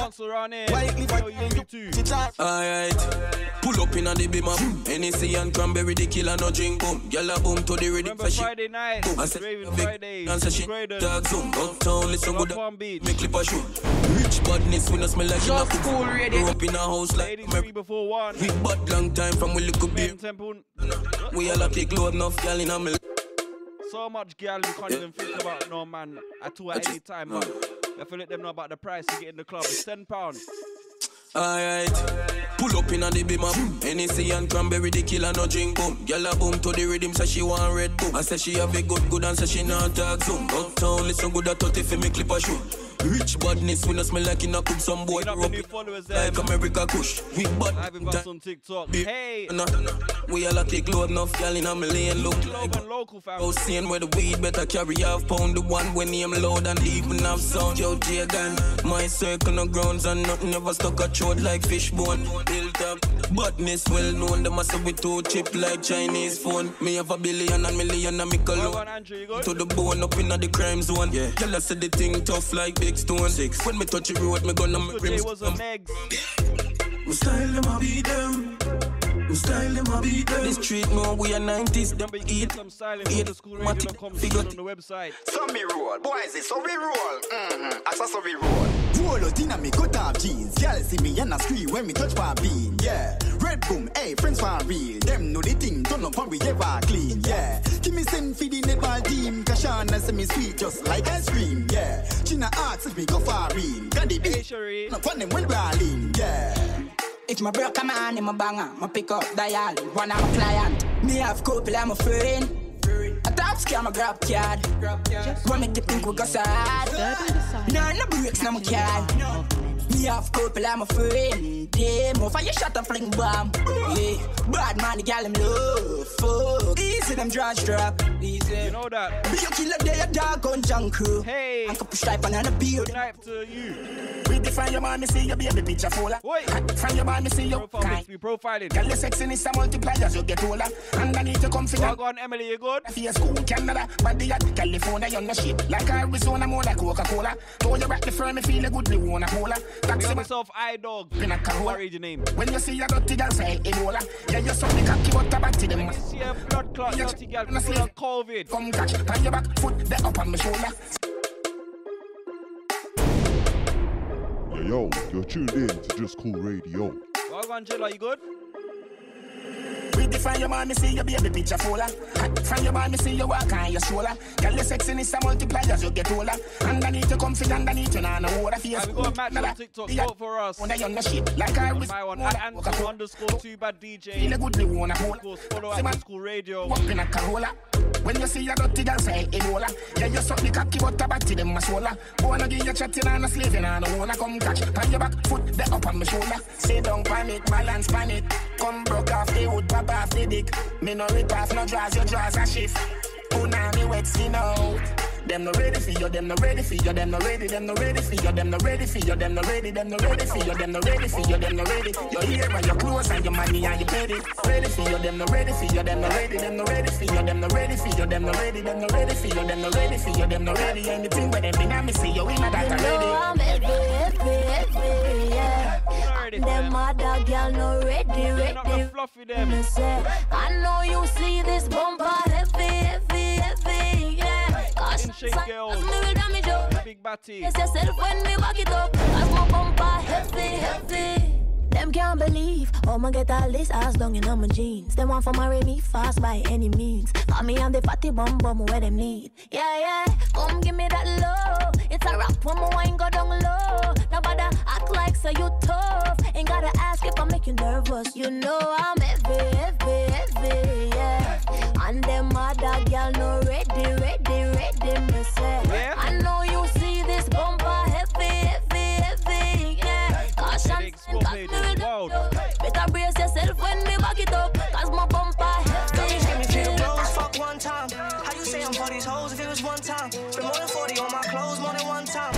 Council around here. Alright. Pull up in on the beam up. Hennessy and cranberry, the killer no drink boom. Yellow boom to the ready for shit. Friday night. Boom. I said, Raven Friday. Dance shit. Dark zoom. Uptown, listen good. Make clip a shoot. Rich badness, we no smell like Just cool ready. Grow up in a house like. 83 before 1. We bad long time from we look up here. We all a take load enough, y'all in a. So much girl you can't even think about no man at all at any time have to let them know about the price to get in the club. It's ten pounds. Alright, pull up in a the beamer. Hennessy and cranberry, the killer no drink boom. Girl a boom to the rhythm, say she want red boom. I say she have a good good and say she not talk zoom. Uptown, listen good at 30 for me clip a shoe. Rich badness, we no smell like in a cook some boy. Big up the new followers there. Like America Kush. We bad. Us on TikTok. Be Hey, Nah, We all a kick load enough, girl in a million look like Global local family. Oh, seeing where the weed better carry half pound The one when name loud and even have sound Yo, Jagan, my circle no grounds And nothing ever stuck a throat like fishbone Hilltop, badness well known The muscle with two chip like Chinese phone Me have a billion and million and me cologne on, Andrew, you good? to the bone up in the crime zone. Yeah. I said the thing tough like big stone. Six. When me touch the road, me gonna make rims. was a Megs. My style them beat them. My style them a beat them. The street know we are 90s. Them Remember, you eat can get some silence on the school radio.com Figure on the website. So me roll, boys, it's so we roll. Mm-hmm. I saw so we roll. Roll out in a me cut off jeans. Girl see me and I scream when me touch my bean. Yeah, red boom, hey friends for real. Them know the thing, turn up and we ever clean. Yeah, give me send for the netball team. Kashana say me sweet just like ice cream. Yeah, China asks if me go for real. Got the Hey, beat, Sheree. no fun them well rolling. Yeah. If my broke a man in my banger, my pick up dial, one of my client. Me have couple, I'm a friend. A top scam, a grab card. What make you think we go sad? No, no breaks, no my car. Me have couple, I'm a friend. Damn, off your shot and fling bomb. Yeah, bad man, the gal him love. Fuck, easy them draws drop. Easy. You know that. Be a killer, they a dog on junk crew. Hey, And couple stripe and a beard. night to you. We define your man, me see your baby picture fuller. Wait. From your man, me see your Profile kind. we profiling. Girl, your sexiness a multiply as you get older. Underneath your confidence. Go on, Emily, you good? Fear school, Canada, body at California, you're no shit. Like Arizona, more like Coca-Cola. Throw you back the firm, me feel a good, me wanna hold her. We Taxi got man, myself iDog. Pin a What read your name? When you see a dirty girl, say Ebola. Yeah, you suck the cocky, but the body them. This year, blood clot, Yeah, dirty girl, on full of COVID. Come catch, on your back foot, they up on my shoulder. Yo, yo, you're tuned in to Just Cool Radio. Go on, Jill, are you good? We define your man, me see your baby picture fuller. From your man, me see you walk on your shoulder. Girl, your sexiness a multiply as you get older. Underneath you comfy, underneath you nah no water. Fear Right, we got a match on TikTok. Vote for us. On the shit, like I was My one, at Anton underscore two bad Feel DJ. a good, me wanna hold. Of course, follow at Just Radio. up in a Corolla. When you see a dirty girl say Ebola. Yeah, you suck the cocky but the body them a swola Wanna give you chatting and a slaving and I wanna come catch. On your back foot, they up on my shoulder. Say don't panic, balance panic. Come broke off the wood, pop off the dick. Me no rip off, no draws, your draws a shift Punani wet skin them no ready for you, them no ready for you, them no ready, them no ready for you, them no ready for you, them no ready, them no ready for you, them no ready for you, them no ready. Your ear and your clothes and your money and your petty. Ready for you, them no ready for you, them no ready, them no ready for you, them no ready for you, them no ready, them no ready for you, them no ready for you, them no ready. Anything where them in a me see you in a that You know already. I'm heavy, heavy, heavy, yeah. Them other girl no ready, ready. them. Me say, I know you see this bumper heavy, heavy, heavy, yeah. Cause girls. me will damage you. Big Batty. Yes, yourself when me back it up. Cause my bumper heavy, heavy. Them can't believe I'ma get all this ass down in my jeans. Them want for marry me fast by any means. Call me and the fatty bum bum where them need. Yeah, yeah, come give me that low. It's a rap when my wine go down low. Nobody act like say you tough. Ain't gotta ask if I make you nervous. You know I'm heavy, heavy, heavy, yeah. And them other girl no ready, ready, ready, me say. Yeah. I know you see this bumper heavy, heavy, heavy, yeah. Caution, Headaches, score cause pages. me will Wow. Better brace yourself when me back it up. Cause my bumper heavy, Give me heavy, two blows, heavy. fuck one time. How you say I'm for these hoes if it was one time? Been more than 40 on my clothes, more than one time.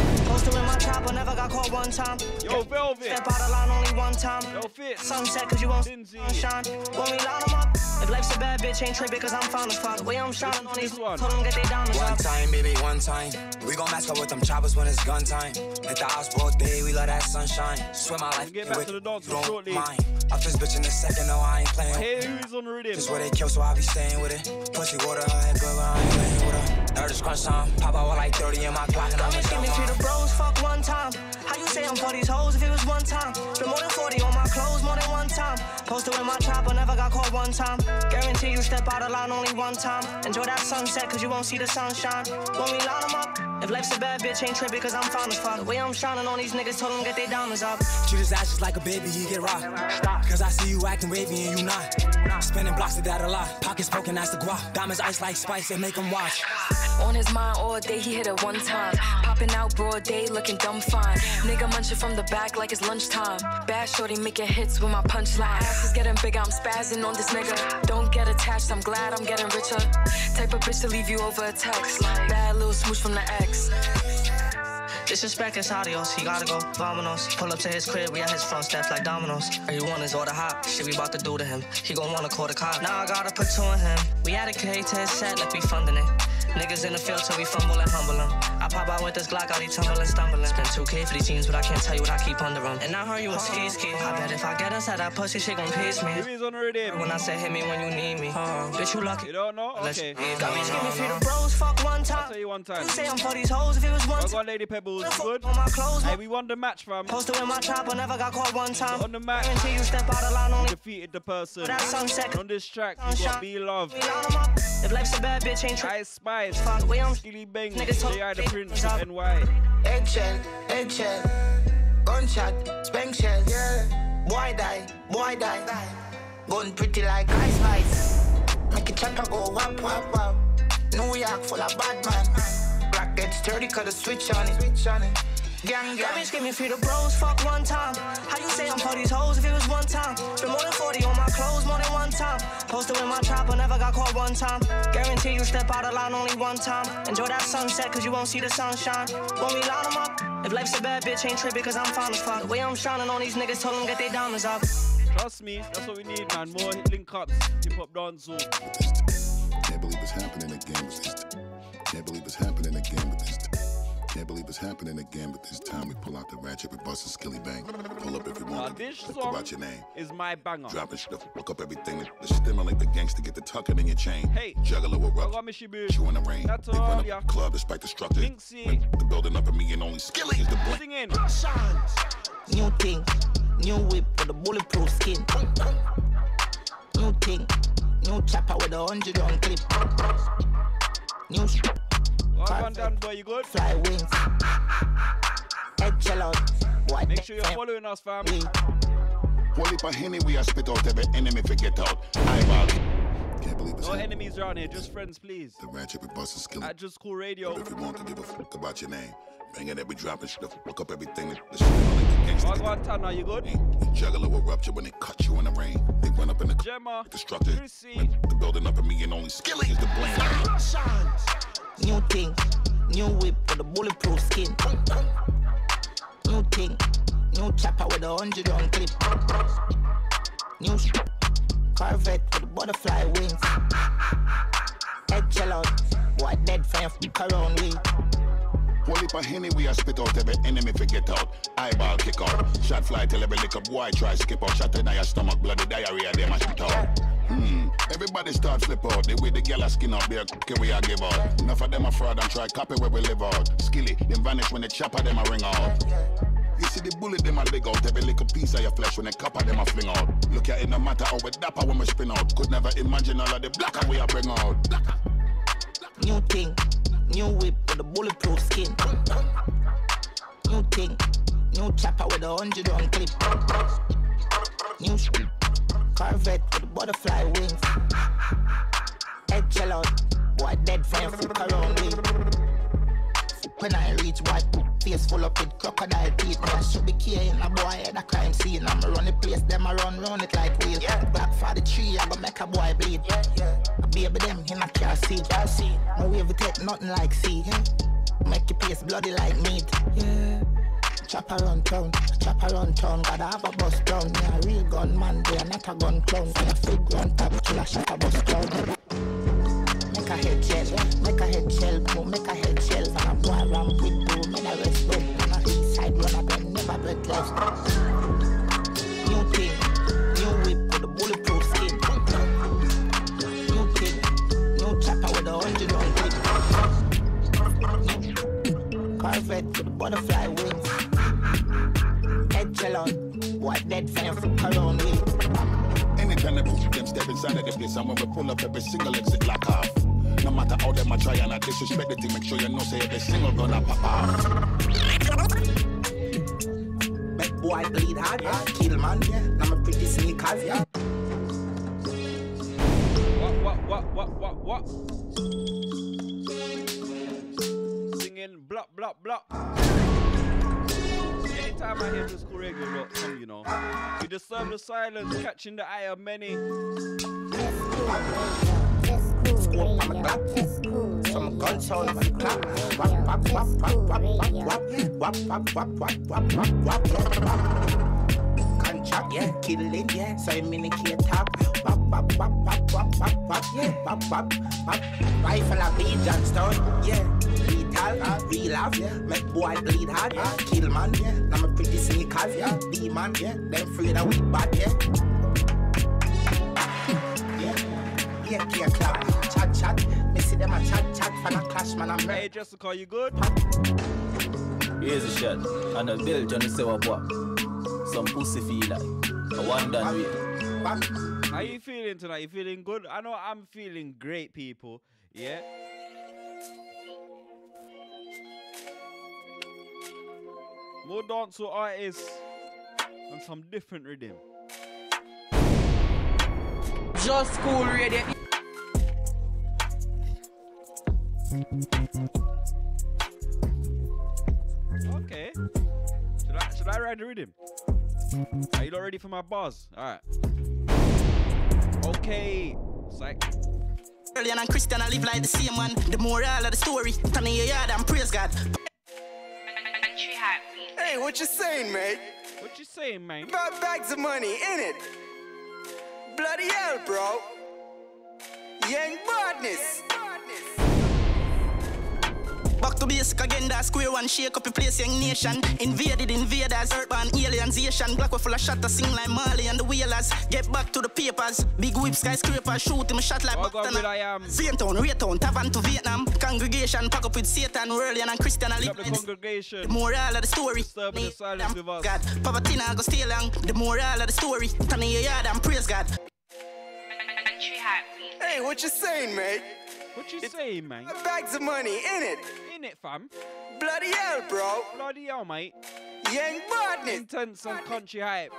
Posted with never got caught one time. Yo, Velvet. Step out of line only one time. Yo, Fit. Sunset, cause you won't shine. When we line them up, if life's a bad bitch, ain't tripping cause I'm fine as fuck. Way I'm shining on these, told them get they diamonds One up. time, baby, one time. We gon' mask up with them choppers when it's gun time. At the house both day, we love that sunshine. Swear my life Get be back with to the dance you don't shortly. mind. I this bitch in a second, no, I ain't playing. Hey, who's on the rhythm? This where they kill, so I be staying with it. Pussy water, her head good, but I ain't laying with her. Nerd crunch time. Pop out with like 30 in my clock, and I'm in Give me to the bros, fuck one time. How you say I'm for these hoes if it was one time? Been more than 40 on my clothes, more than one time. Posted with my chopper, never got caught one time. Guarantee you step out of line only one time. Enjoy that sunset, cause you won't see the sunshine. When we line them up, If life's a bad bitch, ain't tripping cause I'm fine as fuck. The way I'm shining on these niggas, told them get their diamonds up. Treat his ass just like a baby, he get rocked. Stop. Cause I see you acting wavy and you not. Spending blocks to that a lot. Pockets poking, that's the guap. Diamonds ice like spice, they make him watch. On his mind all day, he hit it one time. Popping out broad day, looking dumb fine. Nigga munching from the back like it's lunchtime. Bad shorty making hits with my punchline. Ass is getting bigger, I'm spazzing on this nigga. Don't get attached, I'm glad I'm getting richer. Type of bitch to leave you over a text. Bad little smooch from the ex. Disrespect is adios, oh, he gotta go, vamonos. Pull up to his crib, we at his front steps like dominoes. All he want is all the hot shit we about to do to him. He gon' wanna call the cop. Now I gotta put two on him. We had a K to his set like we funding it. Niggas in the field till we fumble and humble them. Pop out with this Glock, out he tumbling, stumbling. Spend 2K for these jeans, but I can't tell you what I keep under them. And I heard you a ski ski. I bet if I get inside that pussy, shit gon' piss me. When I say hit me when you need me. Uh, bitch, you lucky. You don't know? Let's Okay. Got me screaming for the bros, fuck one time. I'll tell you one time. You say I'm for these hoes if it was one I got Lady Pebbles. Good. on my clothes. Hey, we won the match, fam. Posted with my chopper, never got caught one time. On the match. Until you step out of line on defeated the person. That sunset. On this track, you got Be Love. If life's a bad bitch, ain't true. Ice Spice. Fuck, way I'm Skillibeng. Niggas talk- They are the Prince of NY. Eggshell, eggshell, gunshot, spank shell, yeah. Boy die, boy die. Gun pretty like ice spice. Make it chopper go wap wap wap. New York full of bad man. Black get sturdy cause the switch on it. Switch on it. Gang Got gang. me screaming for the bros, fuck one time. How you say I'm for these hoes if it was one time? Been more than 40 on my clothes, more than one time. Posted with my trap, chopper, never got caught one time. Guarantee you step out of line only one time. Enjoy that sunset, cause you won't see the sunshine. When we line them up, if life's a bad bitch, ain't tripping cause I'm fine as fuck. The way I'm shining on these niggas, told them get their diamonds up. Trust me, that's what we need, man. More link ups, hip hop dancehall. Can't believe it's happening again. Can't believe it's happening it's happening again, but this time we pull out the ratchet, we bust a Skillibeng. Pull up if you Now want. this Look song about your name. is my banger. Dropping stuff, look up everything. The stimmer like the gangster, get the tucking in your chain. Hey, Juggler will I rub got me shibu. in the rain. That's they run all, up yeah. the club despite the structure. The building up and me and only skilly is the blink. Sing in. New thing, new whip with a bulletproof skin. New thing, new chopper with a hundred round clip. New sh- Well done, Dan boy, you good? fly wings. Head shell out. Boy, Make sure you're following us, fam. Whole heap of henny we are spit out every enemy forget out. Eyeball. Can't believe it's No happening. enemies around here, just friends, please. The ratchet, we bust a skilly. At Just Cool Radio. If you want to give a fuck about your name, banging that we dropping stuff. Look up everything. The shit on like the gangster. Wagwan Tana, you good? The juggler will rupture when they cut you in the rain. They run up in the Gemma. destructive. Chrissy. The building up and me and only skilly is the blame. New thing, new whip with a bulletproof skin. New thing, new chopper with a hundred round clip. New sh- Corvette with a butterfly wings. Head shell out, boy dead fan around we. Heap of henny we a spit out every enemy forget out. Eyeball kick out. Shot fly till every lick up boy try skip out. Shot in your stomach, bloody diarrhea, they mash it out. Hmm. Everybody start flip out. The way the gyal a skin up there, okay, we a give out. Enough of them a fraud and try copy where we live out. Skilly, them vanish when the chopper them a ring out. You see the bullet them a dig out every little piece of your flesh when the copper them a fling out. Look at it no matter how we dapper when we spin out. Could never imagine all of the blacker we a bring out. New thing, new whip with a bulletproof skin. New thing, new chopper with a hundred round clip. New sh- Corvette with butterfly wings. Head shell out, boy dead fan fuck around we. When I reach white face full up with crocodile teeth, man, should be carrying a boy at a crime scene. I'ma run the place, them I run round it like wheel. Back for the tree, I go make a boy bleed. Yeah, A baby them in a car seat. No way we take nothing like sea. Eh? Make your face bloody like meat. Yeah. Chop around town, chop around town, gotta have a bus down. Yeah, real gun man, they are not a gun clown. A fig run top, kill a shot a bus down. Make a head shell, make a head shell, boom, make a head shell. And a boy ramp with boom, and a rest boom. And a east side run up and never break left. New thing, new whip with a bulletproof skin. New thing, new chopper with a hundred round clip. Corvette with a butterfly wings. Dead fan fuck around with. Anytime they push them step inside of the place, and when we pull up, every single exit lock off. No matter how them a try and I disrespect the thing, make sure you know say the single gonna pop off. Make boy bleed hard, yeah. Kill man, yeah. Now I'm pretty sneakers, yeah. What, what, what, what, what, what? Singing blah, blah, blah. Anytime I hear this song, you know, disturb the silence, catching the eye of many. Some gun sound the clock. Wap, wap, wap, wap, wap, wap, wap, wap, wap, wap, wap, wap, wap, yeah, kill it, yeah. So I'm in the top. Wap, wap, wap, wap, wap, wap, wap, yeah. Wap, wap, wap. Rifle a beat, Johnstone, yeah. Lethal, real life, yeah. Make boy bleed hard, yeah. Kill man, yeah. Now I'm pretty sneakers, yeah. Demon, yeah. Them afraid of we bad, yeah. Yeah, yeah, yeah, clap. Chat, chat. Me see them a chat, chat. Fan a clash, man, I'm Hey, Jessica, you good? Here's a shot. And a bill, Johnny say what what? Some pussy feel like. A one done. How you feeling tonight? You feeling good? I know I'm feeling great, people. Yeah. More dancehall artists and some different rhythm. Just cool radio. Okay. Should I should I ride the rhythm? Are you not ready for my bars? Alright. Okay. Psych. Earlier and Christian, I live like the same one. The moral of the story, turn in your yard and praise God. Hey, what you saying, mate? What you saying, mate? About bags of money, in it. Bloody hell, bro. Young badness. Back to basic again, that square one, shake up your place, young nation. Invaded invaders, urban aliens, Asian. Black with full of shot, sing like Marley and the Wailers. Get back to the papers, big whip skyscraper, shoot him a shot like Oh, God, where I am. Zaintown, Raytown, Tavern to Vietnam. Congregation, pack up with Satan, Rurlian and Christian. I live Up the the congregation. the moral of the story. Disturbing the silence with us. God, poverty now go stay long. The moral of the story. Turn in your yard and praise God. Hey, what you saying, mate? What you saying, man? Bags of money, innit? In it, fam. Bloody hell, bro. Bloody hell, mate. Young badness. Intense country hype.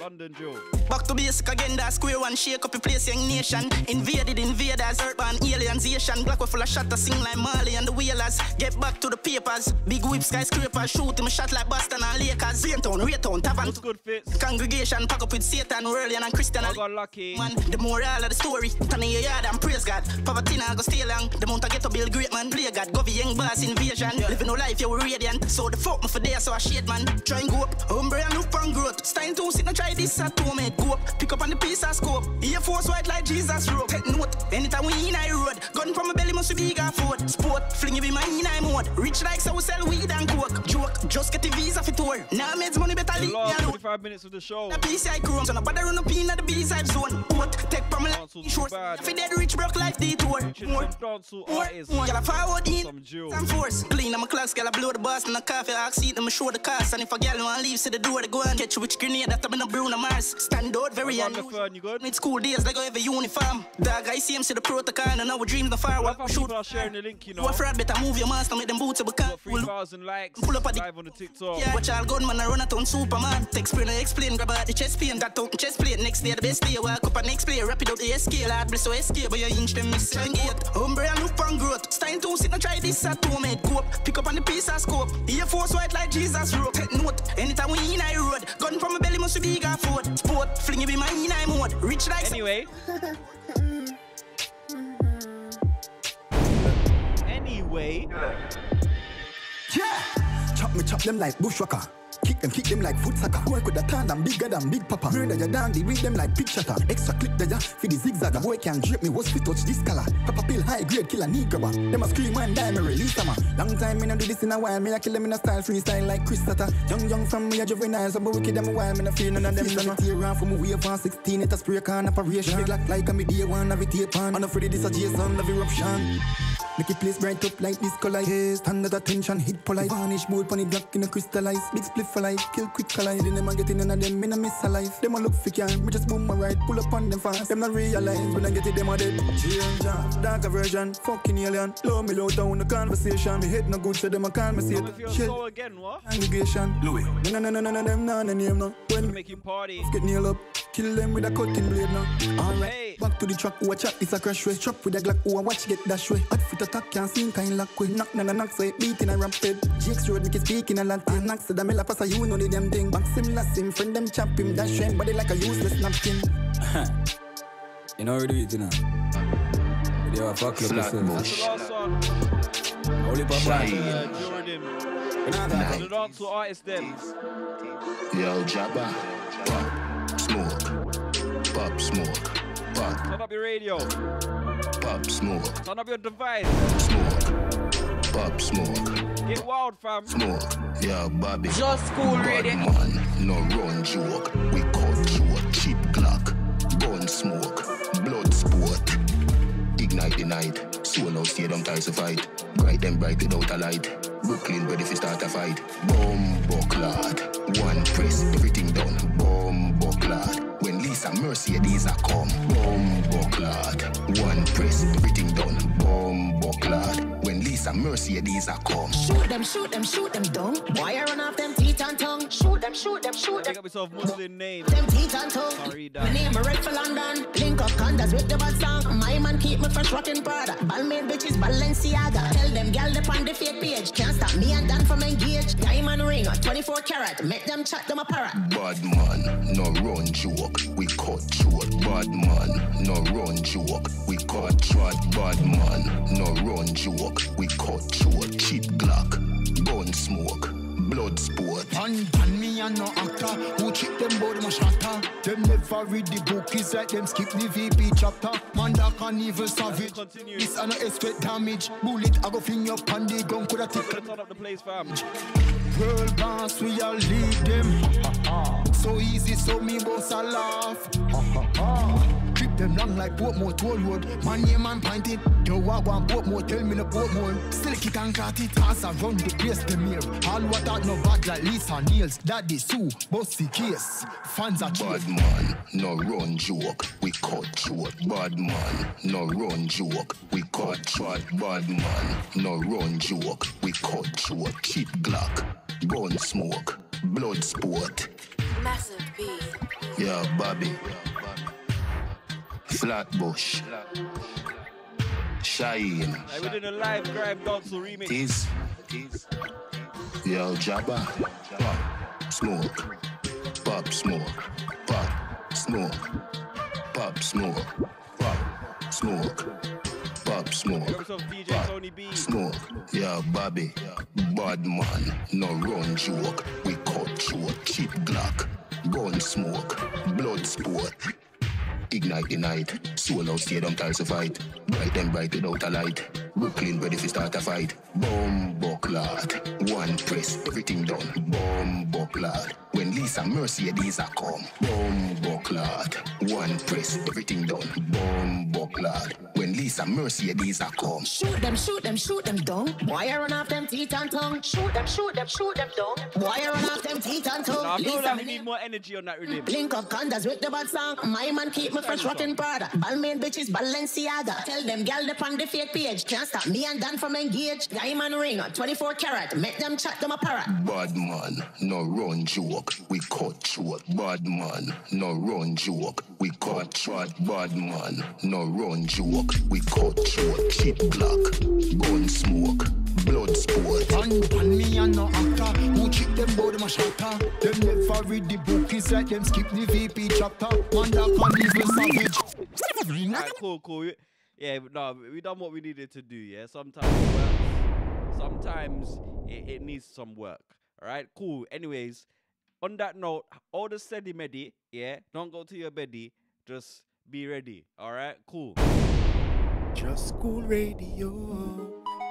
London Joe. Back to basic again, that square one, shake up your place, young nation. Invaded invaders, urban aliens, Asian. Black with full of shot, sing like Marley and the Wailers. Get back to the papers, big whip skyscraper, shoot him a shot like Boston and Lakers. Zaintown, Raytown, Tavern. good fits? Congregation, pack up with Satan, Rurlian and Christian. I got lucky. Man, the moral of the story, turn in your yard and praise God. Poverty now go stay long. The mount I get to build great man. Play God, go young boss invasion. Living no life, you were radiant. So the fuck me for there, so I shade man. Try and go up, hombre and look on growth. Stein to sit try this at home, mate. Go up, pick up on the piece of scope. Air Force white like Jesus rope. Take note, anytime we in I road. Gun from my belly must be big afford. Sport, fling it be my in I mode. Rich like so we sell weed and coke. Joke, just get the visa for tour. Now meds money better leave me last alone. 45 minutes of the show. The PCI crew, so nobody run up in at the B-side zone. What? Take from my life. short. If it eh? dead rich broke life detour. More, more, more. Gyal a forward in. Some force. Clean on my clocks, gyal a blow the bus and the coffee. I see them show the cost. And if a gyal want leave, see the door they go and catch you with grenade. That I'm in a Bruno Mars. Stand out very unusual. you good? Mid school days, like I have a uniform. Dog, I see him see the protocol and our dreams the fire. What shoot? people are sharing the link, you know? What fraud better move your master, make them boots up a car. 3,000 likes Pull up at the- on the TikTok. Yeah, watch all gunman, I run a ton Superman. Text print, I explain, grab out the chest pain. Got out chest plate, next day the best day. Walk up and next play, rapid out the SK. Lad, bless so SK, but you inch them miss and gate. And look on growth. Stein to sit and try this at home. Go up, pick up on the piece of scope. Air Force white like Jesus rope. Take note, anytime we in I road. Gun from my belly must be big afford. Sport, fling it be my in I mode. Rich like Anyway. [LAUGHS] Anyway. Yeah. Chop me, chop them like bushwhacker. Kick them, kick them like foot sucker. Boy could have turned them bigger than big papa. Murder your down, they read them like pig shutter. Extra clip there, for the zigzag. Boy can drip me, what's fit touch this color. Papa pill high grade, kill a nigga. Them a scream one die, me release them. a. Long time me no do this in a while. Me a kill them in a style freestyle like Chris Sutter. Young, young from me a juvenile, so wicked them a while. Me no fear none of them. Me no tear around from a wave on 16. It a spray can operation. Big like like a me day one, have it tape on. I'm afraid this a Jason, love eruption. Make it place bright up like disco light. Hey, standard attention, hit polite. Varnish board pony black in a crystallize. Big split for life, kill quick collide. Then them a get in and them in a miss a life. Them a look for can, me just boom my right, pull up on them fast. Them not realize when I get it, them a dead. Change up, darker version, fucking alien. Low me low down the conversation. Me head no good, so them a call me say If you're Shit. so again, what? Congregation. Louis. No, no, no, no, no, them nah, no name no. When Making party. get nail up, kill them with a cutting blade now. Alright, back to the track, watch out, it's a crash way. Chop with a Glock, who a watch get dash way. Hot foot attack, can't see kind lock way. Knock, knock, knock, so it beat in a ramp head. Jakes road, make it speak in a Latin. Knock, so the mela pass a you know the damn thing. Back sim, last him, friend them chop him, dash him, body like a useless napkin. [LAUGHS] You know how we do it, you know. They have a fuck club That's yourself. the last one. Holy Papa. Uh, Jordan. The dancehall artist then. Yo, Jabba. Pop, smoke. Pop, smoke. Pop, Turn up your radio. pop, smoke. Turn up your device. Smoke. Pop, smoke. Get wild, fam. Smoke. Yeah, Bobby. Just cool Bad radio. man, no run joke. We cut joke. Cheap Glock. Gun smoke. Blood sport. Ignite the night. Soul out stadium ties to fight. Bright them bright without a light. Brooklyn ready for start a fight. Bomb bucklad. One press, everything done. Bomb Mercy these are come. Bomb bucklad. One press, everything done. Bomb bucklad. When Lisa Mercy these are come. Shoot them, shoot them, shoot them down. Why I run off them teeth and tongue? Shoot them, shoot them, shoot them. Pick up yourself Muslim name. Them teeth and tongue. Sorry, My name is Red for London. Link up condas with the bad song. My man keep me fresh rockin' Prada. Balmain bitches Balenciaga. Tell them gal they on the fake page. Can't stop me and Dan from engage. Diamond ring, 24 carat. Make them chat them a parrot. Bad man, no run joke. We cut short. Bad man, no run joke. We cut short. Bad man, no run joke. We cut short. Cheap Glock, gun smoke, blood sport. Pan pan me and no actor. Who cheat them bout my shatter? Them never read the book It's like them skip the VP chapter. Man that can even savage This an expect damage. Bullet I go fling up on the gun Coulda tickle Turn up the place, fam. World boss we all lead them. So easy so me boss a laugh. Trip them long like Portmore toll road My name and point it Yo I want Portmore tell me no Portmore Still it and cut it As I run the place them here All what out no bad like Lisa Niels Daddy Sue Bossy case Fans are Bad man, no run joke. We cut short. Bad man, no run joke. We cut short. Bad man, no run joke. We cut short. Cheap Glock, gun smoke, blood sport. Massive B. Yeah, Bobby. Flatbush. Shine. Like we did a live grime dancehall remix. Tease. Yo, Jabba. Pop, smoke. Pop, smoke. Pop, smoke. Pop, smoke. Pop, smoke. Pop, smoke. Grab B. Smoke. Yeah, Bobby. Bad man. No run joke. We cut short. Cheap Glock. Gun smoke. Blood sport. Ignite the night. Soul out stadium tiles to fight. Bright them bright without a light. Brooklyn ready for start a fight. Bomb bucklad. One press, everything done. Bomb bucklad. When Lisa Mercy these are come. Bomb bucklad. One press, everything done. Bomb bucklad. When Lisa Mercy these are come. Shoot them, shoot them, shoot them down. Why I run off them teeth and tongue? Shoot them, shoot them, shoot them down. Why I run off them teeth and tongue? Nah, I Lisa, like we need more energy on that rhythm. Link up condas with the bad song. My man keep me fresh rockin' Prada. Balmain bitches Balenciaga. Tell them gal they on the fake page. Can't stop me and Dan from engage. Diamond ring, 24 carat. Make them chat them a parrot. Bad man, no run joke. We cut short. Bad man, no run joke. We cut short. Bad man, no run joke. We cut short. Cheap Glock, gun smoke, blood sport. Pan pan me and no actor Who cheat them bout my shatter Them never read the book It's like them skip the VP chapter Man that can even savage Alright, cool, cool. We- Yeah, but no, we done what we needed to do. Yeah, sometimes it works. Sometimes it, it needs some work. All right, cool. Anyways, on that note, all the steady medi, yeah, don't go to your beddy. Just be ready. All right, cool. Just Cool Radio.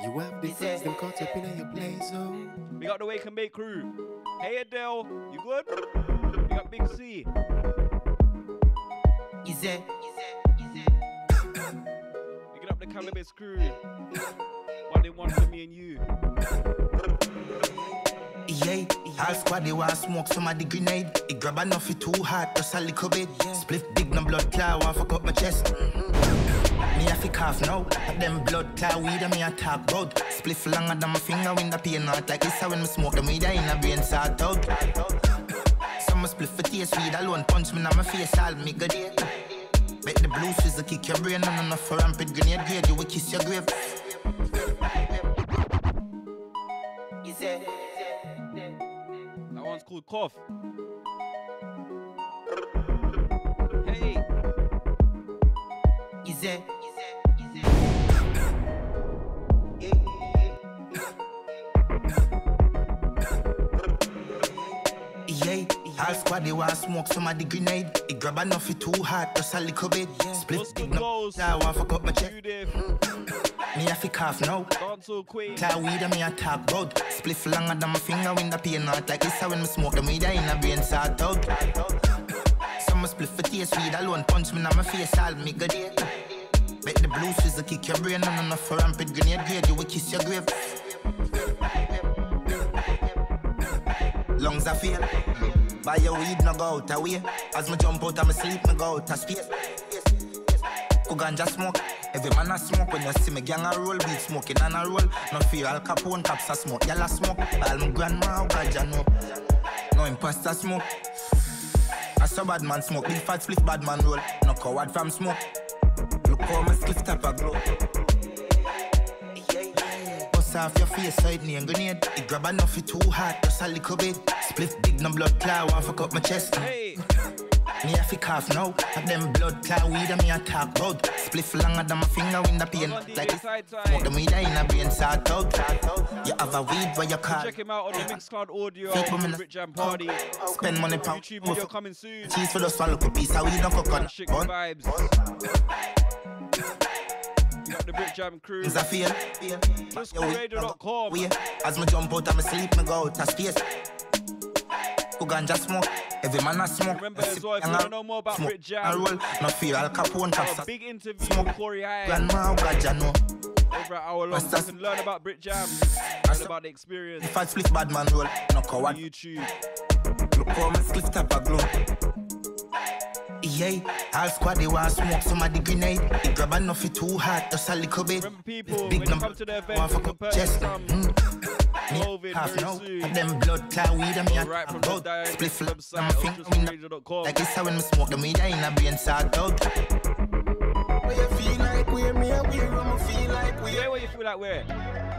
You have the things them caught up in your place, oh. We got the Wake and Bake crew. Hey Adele, you good? We got Big C. Easy. Picking up the cannabis crew. same one for me and you. Yeah, all squad they want smoke some of the grenade. It grab enough it too hard, just a little bit. Split big no blood clot, want fuck up my chest. Me have to cough now, them blood clot weed and me a talk about. Spliff longer than my finger when the pain not like this. When me smoke them weed, I in a brain sort out. [COUGHS] Some split for taste weed alone, punch me on my face, all me good day. Bet the blue fizz kick your brain, and enough for rampant grenade grade, you will kiss your grave. [COUGHS] That one's called Cough. Hey. Easy. Yeah, all squad they want smoke some of the grenade. It grab enough it too hard, just a little bit. Split big no, I want fuck up my check. [COUGHS] Me have to cough now. Queen. Cloud weed and me a talk about. Spliff longer than my finger when the pain not like this. When me smoke them weed, I in a brain sort out. [COUGHS] Some split for taste weed alone, punch me in my face, all me good day. Bet the blue fizz kick your brain, and enough for rampant grenade grade, you will kiss your grave. [COUGHS] Lungs are fail. Buy your weed, no go out away. As me jump out of my sleep, me go out of space. Who ganja smoke? Every man a smoke when you see me gang a roll, beat smoking and a roll. No fear Al Capone, cops a smoke, yalla smoke. All my grandma ganja know. No imposter smoke. A so bad man smoke, big fat split bad man roll. No coward from smoke. Look how my spliff tap a glow. Bust off your face, side knee and grenade. It grab enough, it too hot, just a little bit. Split big, no blood clot, want fuck up my chest. Hey. Me have to cough now. Have them blood clot weed and me a talk about. Spliff longer than my finger when the pain. Like this. Smoke them weed in a brain sort out. You have a weed where you call. Check him out on the Mixcloud audio. Woman Rich Jam Party. Spend money pound. YouTube video coming soon. Cheese for the swallow, piece of weed, no coconut. Shit vibes. The Brit Jam crew. Is I feel? JustCoolRadio.com. We, as me jump out of my sleep, me go out of space. Who ganja smoke? Every man a smoke. Remember as well, if you know more about Brit I Jam, roll, no fear, Al Capone, got a big interview with Corey High. Grandma, who ganja know. Over an hour long. You can learn about Brit Jam, learn about the experience. If I split bad man roll, no coward. YouTube. Look how my split tap a glow. Yeah, all squad they want smoke some of the grenade. It grab enough it too hot, just a little bit. People, big number, come to the event, want you fuck up chest. some Mm. [COUGHS] Me COVID half now. soon. Them blood clot weed and me a Right from talk the about. Split flip, website I'm of finger in JustCoolRadio.com. Like this how when me smoke the weed, I in a brain sort out. Where you feel like we're me, I wear when I feel like we're. Where, where you feel like where?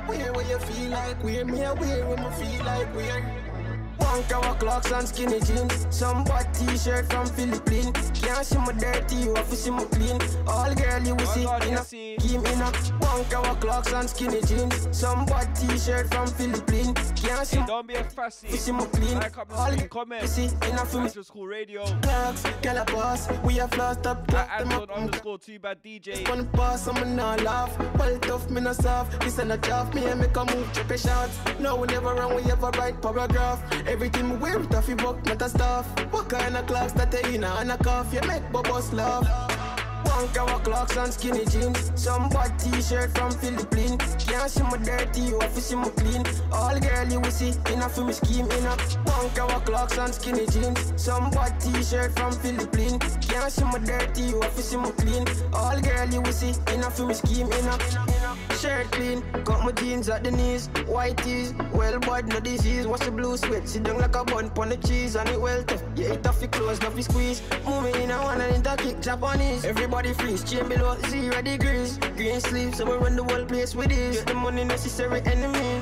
Where, where you feel like we're me, I wear when I feel like we're. One cover clocks and skinny jeans. Some bad t-shirt from Philippines. Can't see my dirty, you have to see my clean. All girl you will see in a scheme in a one cover clocks and skinny jeans. Some bad t-shirt from Philippines. Can't see Hey, don't be a fussy. see my clean. Like up the All screen, comment. you see in a film. Cool radio. Clocks, girl a boss. We have lost up. At Anton underscore two bad DJ. One pass, I'm not laugh. Well tough, me not soft. This and a job, me and make a move, check a shot. No, we never run, we ever write paragraph. Everything we wear, it off your book, not a stuff. What kind of clocks that they in and a cuff? You make bubbles laugh. One cover clocks and skinny jeans. Some bad t-shirt from Philippines. Can't see my dirty, you have see my clean. All girl you will see in a film scheme in a one cover clocks and skinny jeans. Some bad t-shirt from Philippines. Can't see my dirty, you have see my clean. All girl you will see in a film scheme in a shirt clean. Cut my jeans at the knees. White tees, well bud, no disease. What's the blue sweat? Sit down like a bun on the cheese and it well tough. Yeah, it off your clothes, not squeeze. Moving in a one and into kick Japanese. Everybody freeze, chain below zero degrees. Green sleeves, so we run the whole place with this. Get the money necessary enemies.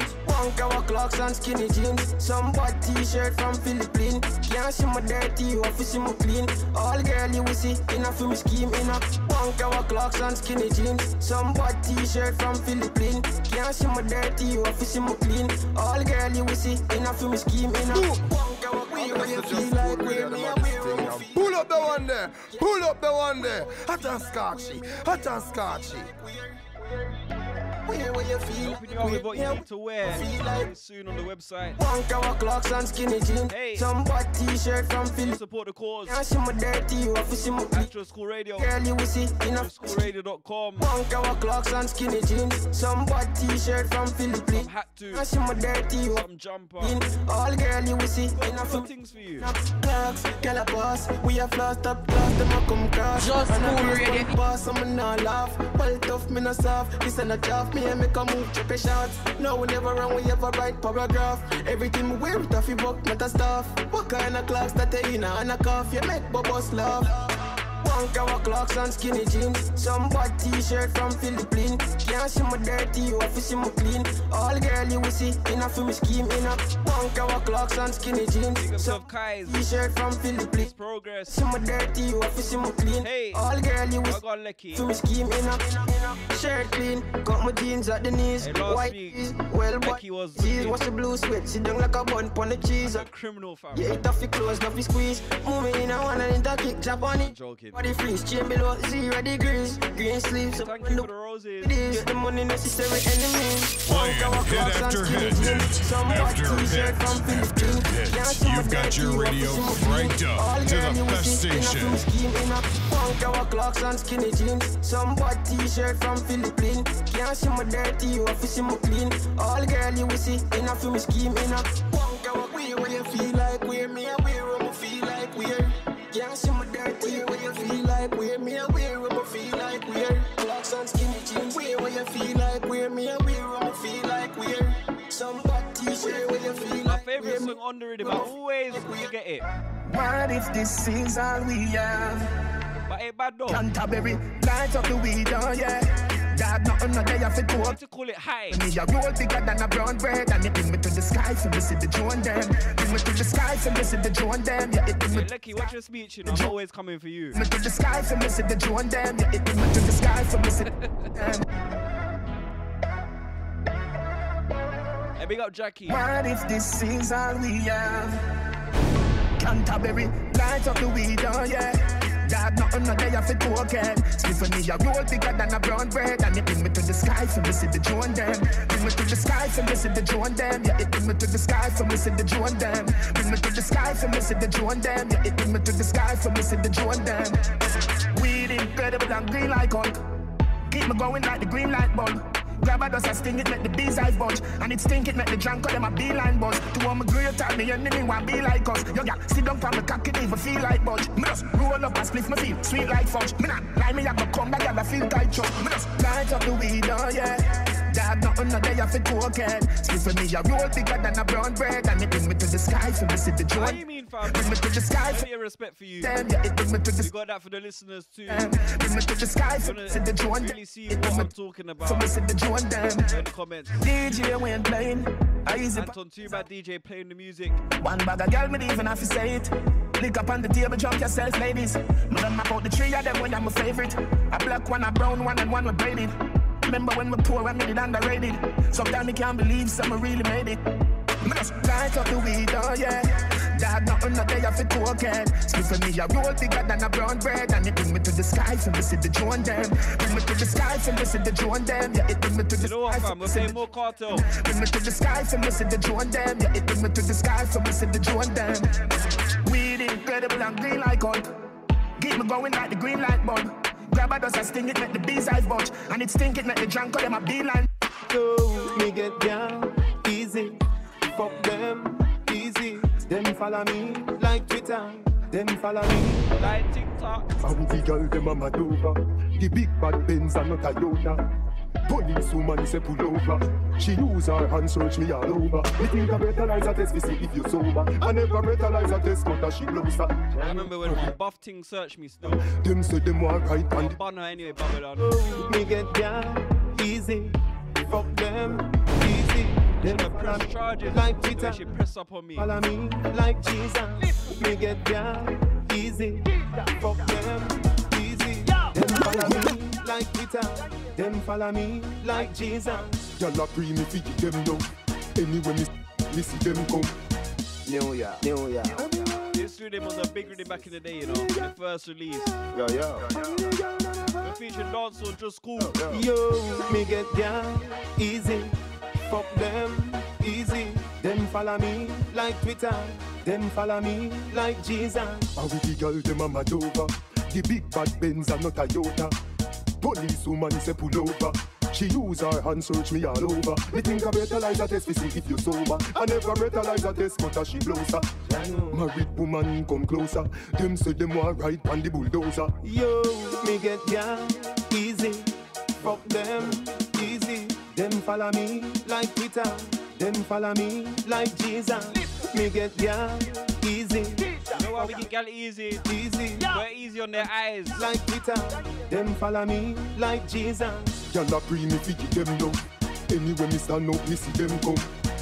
One cover clocks and skinny jeans. Some bad t-shirt from Philippines. Can't see my dirty, you have to see my clean. All girl you will see in a film scheme in a one cover clocks and skinny jeans. Some bad t-shirt from Philippines. Can't see my dirty, you have to see my clean. All girl you will see in a film scheme in a one cover we where you feel like we're me and we're Pull up the one there. Pull up the one there. Hot and scotchy. Hot and scotchy. Where, where you feel? Helping you out with what you need to wear. Feel like soon on the website. One cover clocks and skinny jeans. Hey. Some bad t-shirt from Philly. Support the cause. Yeah, see my dirty, you have to see my Astro School Radio. Girl, you will see in a schoolradio.com. One cover clocks and skinny jeans. Some bad t-shirt from Philippines. Some hat to. Yeah, see my dirty, you Some jumper. All girl, you will see in a Some things for you. Clocks, girl, a boss. We have lost up class, them a come cross. Just And a cool girl radio. Boss, I'm not laugh. Well tough, me not soft. This and a job, me and make a move, check a shot. No, we never run, we ever write paragraph. Everything we wear, it off book, not a stuff. What kind of clocks that they in a and a cuff? You make bubbles laugh. One cover clocks and skinny jeans. Some bad t-shirt from Philippines. Can't see my dirty, you have to see my clean. All girl you will see in a film scheme in a one cover clocks and skinny jeans. Some t-shirt from Philippines. Progress. See my dirty, you have to see my clean. Hey. All girl you will I got lucky. film scheme in a shirt clean. Got my jeans at the knees. Hey, White tees. Well, but was jeans, what's the blue sweat? Sit down like a bun on the cheese. A criminal fam. Yeah, it off your clothes, not your squeeze. Move it in a one and in the kick, drop on it. joking. Body freeze, chain below zero degrees. Green sleeves, so Thank when you the for the roses. Get the money necessary enemies. Playing hit after hit, Some after t-shirt hit, after hit. You've got your you have to radio see my cranked All up to the best see in a station. film scheme in a punk cover clocks and skinny jeans. Some bad t-shirt from Philippines. Can't see my dirty, you have to see my clean. All girl you will see in a film scheme in a punk cover wear where you feel like wear me a and skinny jeans wear where you feel like wear me a wear where me feel like wear. Some bad t-shirt where you feel My like favorite song on the rhythm, I always forget it. What if this is all we have? But ain't bad though. Canterbury, light up the weed, oh yeah. Dad, nothing no day off it to to call it high. Me a roll bigger than a brown bread, and it bring me to the sky, so me see the drone them. Bring me to the sky, so me see the drone them. Yeah, it bring me Lucky, watch your speech, you know. I'm always coming for you. me to the sky, so me see the drone them. Yeah, it bring me to the sky, so me see them. Hey, big up Jackie. What if this is all we have? Canterbury, light up the weed, oh yeah. Dad, nothing no day off it. Split for me a roll bigger than a brown bread, and it bring me to the sky, me see the drone them. Bring me to the sky, me see the drone them. Yeah, it bring me to the sky, me see the drone them. Bring me to the sky, me see the drone them. Yeah, it bring me to the sky, me see the drone them. Weed incredible and green like Hulk. Keep me going like the green light bulb. Grab a dust and sting it, make the bees eyes bunch. And it stink it, make the drunk them a beeline buzz. To all my great at me enemy want be like us. Yo, yeah, sit down from the cock, it even feel like budge. Me just roll up and split my feel sweet like fudge. Me not lie, me have to come back, and I feel tight chug. Me just light up the weed, oh yeah. Dad, nothing no day off it token. Split for me a roll bigger than a brown bread. And it bring me to the sky, so me see the joy. What do you mean, fam? Bring me to the sky, Plenty of respect for you. Damn, yeah, it bring me to the You got that for the listeners too. Damn, Bring me to the sky, so Wanna me see the joy. really see what I'm talking about. So me see the joy, them. In the comments. DJ when playing. I use it. Anton Too Bad DJ playing the music. One bag of girl, me even have to say it. Lick up on the table, jump yourself, ladies. Me done map out the three of them when I'm my favorite. A black one, a brown one, and one with braided. Remember when we poor and made it underrated. Sometimes me can't believe someone really made it. Me just light up the weed, oh yeah. Dad, nothing no day off it token. Split for me a roll bigger than a brown bread, and it bring me to the sky, see the drone them. Bring me to the sky, see the drone them. Yeah, it bring me to the You know sky, so fam? me see the more cartel. Bring me to the sky, see the drone them. Yeah, it bring me to the sky, see the drone them. Weed incredible and green like Hulk. Keep me going like the green light bulb. Grab a dust and sting it, make the bees eyes bunch. And it stink it, make the drunk them a beeline. So me get down easy. Fuck them easy. Them follow me like Twitter. Them follow me like TikTok. And the girl them a mad over. The big bad Benz are not a Toyota. Police woman say pull over. She use her hand search me all over. Me think a breathalyzer test to see if you sober. I never breathalyzer test, but she blows her. I remember when my buff ting searched me still. Them say them want right and Bun her anyway, Babylon. me get down easy. Fuck them easy. Them Shoulda follow press charges. like When Twitter. she press up on me. Follow me like Jesus. Me get down easy. Fuck them easy. Them follow me like Peter. Them follow me like Jesus. Y'all a pre me feed them down. Anyway me, me see them come. New Year, New Year. This rhythm was a big rhythm back in the day, you know. The first release. Yo yo. featuring dancehall, just cool. Yo, me get down easy. Fuck them easy. Them follow me like Twitter. Them follow me like Jesus. And with the girl, them a mad over. The big bad Benz are not a Toyota. Police woman say pull over. She use her hand search me all over. Me think I breathalyze a test to see if you sober. I never breathalyze a test, but as she blows her. Married woman come closer. Them say them want ride on the bulldozer. Yo, me get down easy. Fuck them easy. Them follow me like Peter. Them follow me like Jesus. Me get down easy. You we can get easy? Easy. We're easy on their eyes. Like Peter, Them follow me like Jesus. Y'all a pre me fi give them love. Anyway me stand up, me see them come.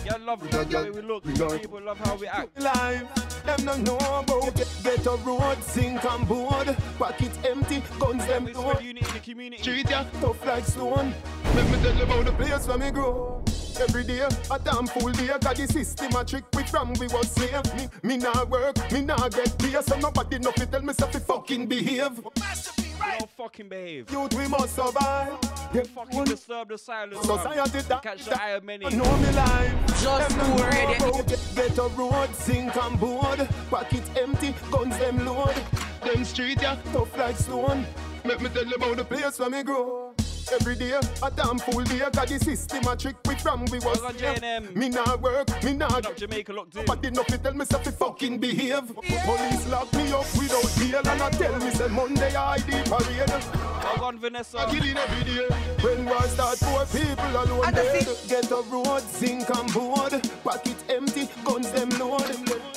Y'all love the way we look. People love how we act. Live, them don't know about get, get a road, sink on board, pocket empty, guns them We spread unity in the community. Ya, tough like stone. Let me tell you about the place where me grow. Every day, a damn full day, got the system a trick we from we was slave. Me, me nah work, me nah get pay, so nobody know fi tell me so fi fucking behave. We don't fucking behave. Youth we must survive. Get fucking disturb the silence. Society man. that- Catch the eye of many. I know me life. Just Them go know ready. Get, get a road, sink on board. Pockets empty, guns them load. Them street ya, tough like stone. Let me tell you about the place where me grow. Every day, a damn full day, got the system a trick we from we was Welcome, slave. J&M. Me nah work, me nah Up Jamaica locked in. Nobody know fi tell me say fi fucking behave. Police lock me up without bail and I tell me say Monday I ID parade. Well on, Vanessa. I kill in every day. When war start, poor people alone And the dead. thing- Get a road, sink on board. Pocket empty, guns them load.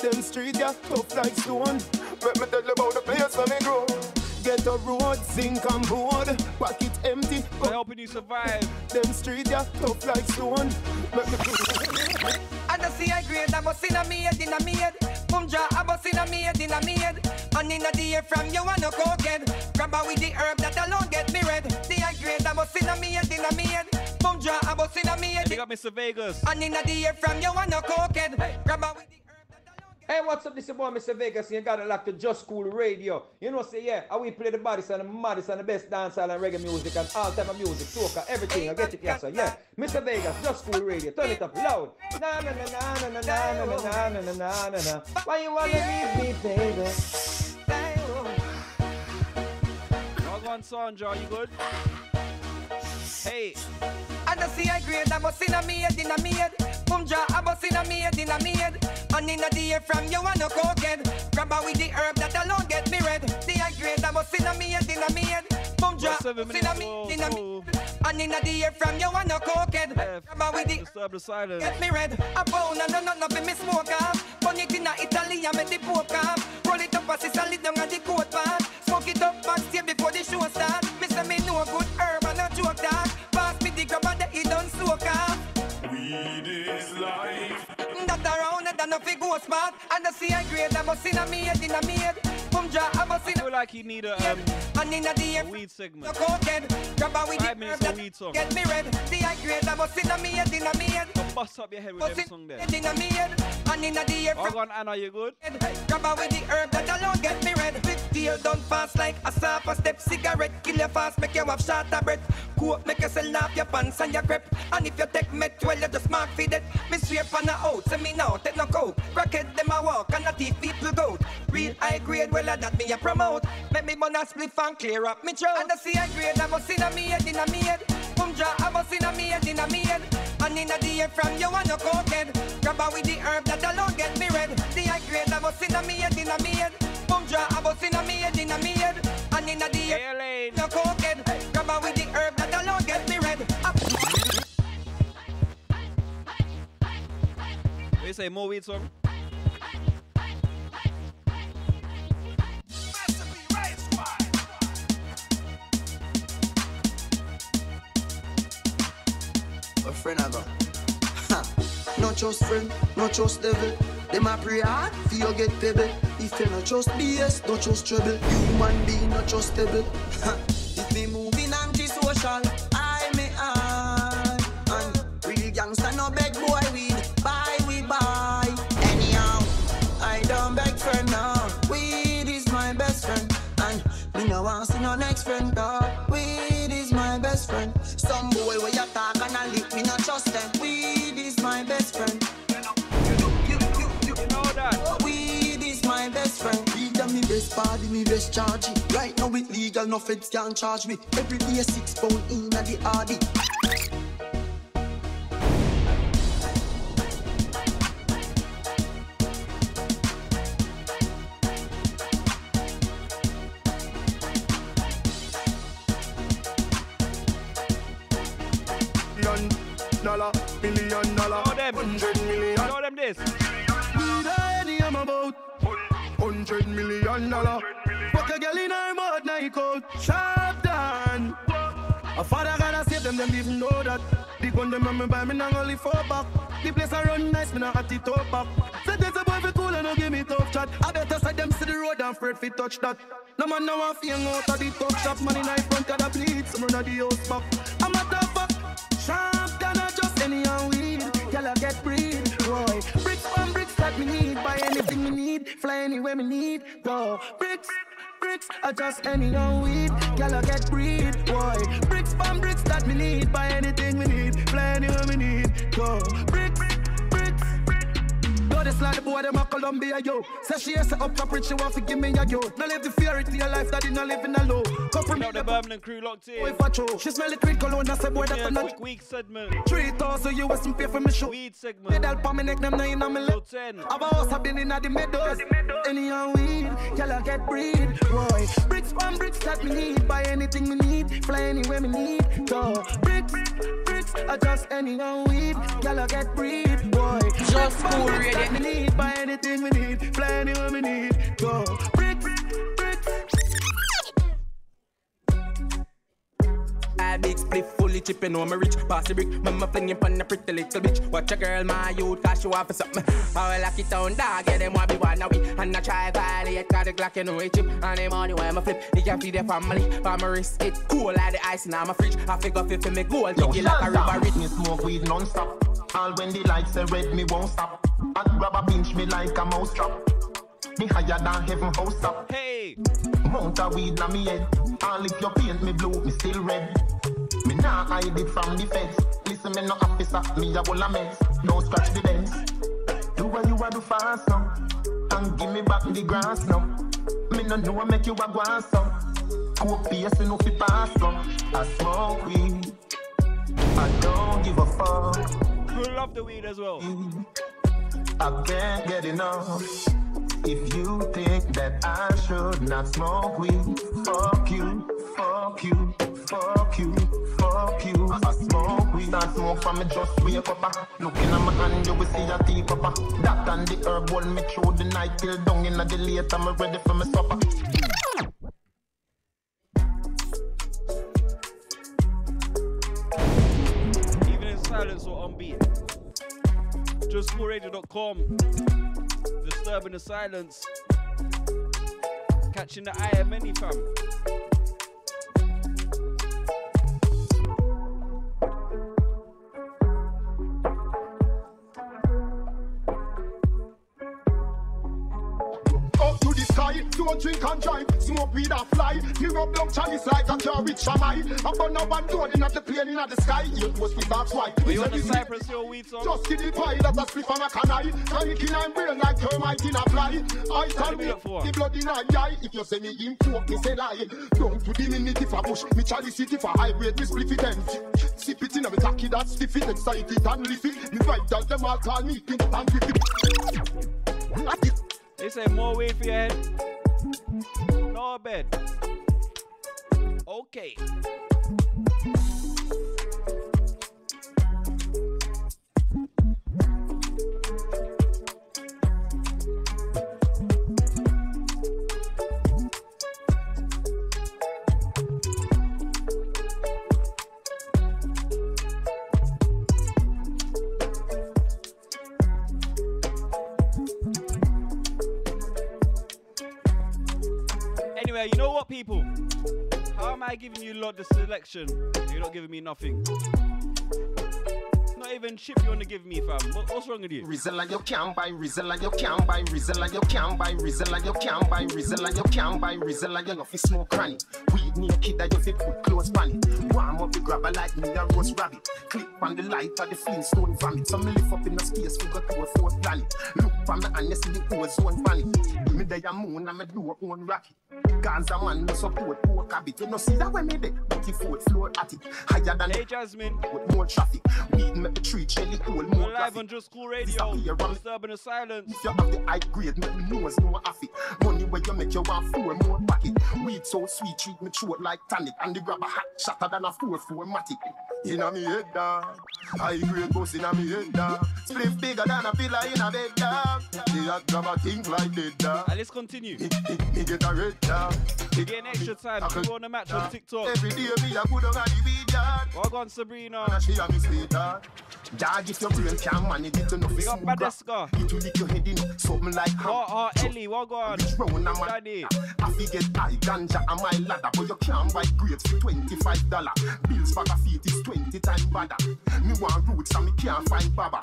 Them street ya tough like stone. Let me tell you about the place where me grow. Get a road, sink on board. Pocket empty, We're helping you survive. them street ya tough like stone. Let me [LAUGHS] And I see I grade, I must in a me head, in a me head. Boom jaw, I must in a me head, in a me head. And in a the from you and no cokehead. Grab her with the herb that alone get me red. The I grade, I must in a me head, in a me head. Boom jaw, I must in a me head. Big up Mr. Vegas. And in a the air from you and no cokehead. Grab her with the Hey, what's up? This is boy, Mr. Vegas, and you got it locked to Just Cool Radio. You know, say, yeah, how we play the bodies and the maddest and the best dancehall and reggae music and all type of music, soca, everything. I get it, yes, sir. Yeah, Mr. Vegas, Just Cool Radio. Turn it up loud. Na na na na na na na na na na na na na na. Why you wanna leave me, baby? Log on, Sandra. You good? Hey. And I see I grade, I must in a me head, in a me head. Boom jaw, I must in a me head, in a me head. And in a the air from you and no cokehead. Grab her with the herb that alone get me red. The I grade, I must in a me head, in a me head. Boom jaw, seven in a me, to in a me. And in a the air from you and no cokehead. Grab her with the Disturb the. Get me red, a pound and none of me smoke off. Burn it in a Italy and make the poke off. Roll it up as it's a lid down at the coat part. Smoke it up backstage before the show start. Me say me know a good herb and a joke talk. Pass me the grab and the it done soak off. Weed is life no fi go smart. And I see a grade, I'm a in a maid, in a maid head. Boom jaw, I must in I feel like you need a, um, and in the a weed segment. Grab her with Five minutes of weed song. get me red. The high grade, I must in a me head, in a me head. Don't bust up your head with them song there. in a me head. And in a the from Log on, Anna. You good? Grab her with the herb that alone get me red. Tail done fast like a sapper step. Cigarette kill you fast, make you have shorter breath. Coke make you sell off your pants and your crepe. And if you take met well, you just mark feed it. Me straight on the out, say me now take no coke. Rocket them a walk and the teeth people go. Real high grade, well that me a promote. Make me bun a spliff and clear up me throat. And the C high grade, I must in a me head, in a me head. Boom jaw, I must in a me head, in a me head. And in a the air from you and no cokehead. Grab her with the herb that alone get me red. The high grade, I must in a me head, in a me head. Boom jaw, I must in a me head, in a me head. And in a the air, no cokehead. Grab her with the herb that alone get me red. Up. What you say? More weed song? A friend I got. Ha. Not just friend, not just devil. Them a pray hard for you get pebble. If you not just BS, not just trouble. Human being not just stable. [LAUGHS] If me moving anti-social, I may I. And real gangster no beg boy weed. Buy we buy. Anyhow, I don't beg friend now. Weed is my best friend. And me no want see no next friend, dog. Weed is my best friend. Some boy where you talk and I lick me not trust them. Weed is my best friend. Weed is my best friend. Weed and me best body, me best charge. Right now it legal, no feds can charge me. Every day six pound in a the hardy. Dollar, million dollar, hundred million. Show them this. Weed any I'm about. Hundred million dollar. Fuck a girl in her mouth, night out. Sharp down. A father gotta save them, them even know that. The gun them and me buy me now only four back. The place I run nice, me not at the top back. Say there's a boy fi cool and no give me tough chat. I better side them see the road and afraid fi touch that. No man now fi hang out of the top shop. Man in high front of the bleed, some run of the house back. That me need. Buy anything me need. Fly anywhere me need. Go bricks. Bricks, I just any old weed. Girl, I get breed, boy. Bricks, from bricks that me need. Buy anything me need. Fly anywhere me need. Go bricks. This like the boy, them a Columbia, yo. Say she has set up top rich, she want to give me a yo. Now live the fear to your life that you not living alone. Come from the Birmingham crew locked in. Boy, for true. She smell the creed cologne, I say boy, that's Yeah, a nut. quick week segment. Three thousand US and pay for me show. Weed segment. Medal pa me neck, them nine on me lip. Have a house, I've been in the meadows. Any and weed, girl I get breed. Boy, bricks one bricks that me need. Buy anything me need, fly anywhere me need. Go bricks, bricks, I just any and weed. Girl I get breed. Boy, Just cool radio. me need. Buy anything me need, fly anywhere me need. Go bricks. I big split fully chipping on my rich Pass the brick, mama flinging pon a pretty little bitch Watch a girl, my youth, cause she want for something I will lock it down, dog, yeah, them want be one of we And I try violate, cause the Glock, you know it chip And the money when I flip, it can feed the family For my wrist, it cool like the ice in my fridge I figure fit for me gold, Yo, take it like a Shanta, river rich me smoke weed non-stop. All when the lights are red, me won't stop. And grab a pinch me like a mouse trap. Me higher than heaven house up. Hey! Mount a weed na me head. All if you paint me blue, me still red. Nah hide it from the feds. Listen, me no officer, me a bowl of meds. Don't scratch the dents. Do what you a do fast now. And give me back the grass now. Me no know I make you a on so. Coke me no fi pass so. I smoke weed. I don't give a fuck. Crew love the weed as well. I can't get enough. If you think that I should not smoke weed, fuck you, fuck you, fuck you, fuck you. I smoke weed, I smoke from me just wake up. ah. Looking at my hand, you will see a teeth up. ah. That and the herb hold me through the night till down in the late. I'm ready for my supper. Even in silence or on beat. Disturbing the silence. Catching the eye of many fam. Don't drink and drive. Smoke weed and fly. Me rub long chalice like a car with Shamai. I burn up and down in the plane in the sky. You post with dark white. You on the Cypress Hill weed song? Just give the pie that a spliff and a canai. Tonic in my brain like termite in a fly. I tell me, the blood in a eye. If you say me in pork, me say lie. Down to the minute if I bush. Me chalice it if I high grade, me spliff it empty. Sip it in a me tacky that stiff it, excite it and lift it. Me right that them all call me king and grip it. They say more weed for your head. No bed. Okay. People? How am I giving you lot the selection? You're not giving me nothing. Not even chip you want to give me, fam. What, what's wrong with you? Rizella, you can't buy Rizella, you can't buy Rizella, you can't buy Rizella, you can't buy Rizella, you can't buy Rizella, you fi smoke cranny. Weed me a kid that you fi put close pan it. Warm up the grabber like me a roast rabbit. Click on the light of the Flintstone vomit. So me lift up in the space, we got to a fourth planet. Look for me and you see the ozone planet. Me day a moon and me do a own rocket. Gaza man no support poor habit. You know see that when me dey, but the fourth floor at it. Higher than Hey Jasmine, with more traffic. Weed make the tree jelly cool more live on Just Cool Radio. Disturbing the silence. If you have the high grade, make me nose no half it. Money where you make you want four more pocket. Weed so sweet, treat me throat like tonic. And the grab a hot shatter than a four four matic. Inna me head dog, high grade boss inna me head dog. Split bigger than a pillar in a bed dog. The hot grab a thing like dead dog. And let's continue. Me, me, me get a red dog. Getting extra time. We're on the match on TikTok. Every day me a put on the weed dog. Walk on Sabrina. And she a me sweet dog. If your brain can't manage it, enough is smooth grab. It will lick your head in something like ham. Oh, oh, Ellie, walk on. Rich round a man. Daddy. I fi get high ganja and my ladder, but you can't buy grapes for twenty-five dollar. Bills for a feet is twenty times badder. Me want roots and me can't find baba.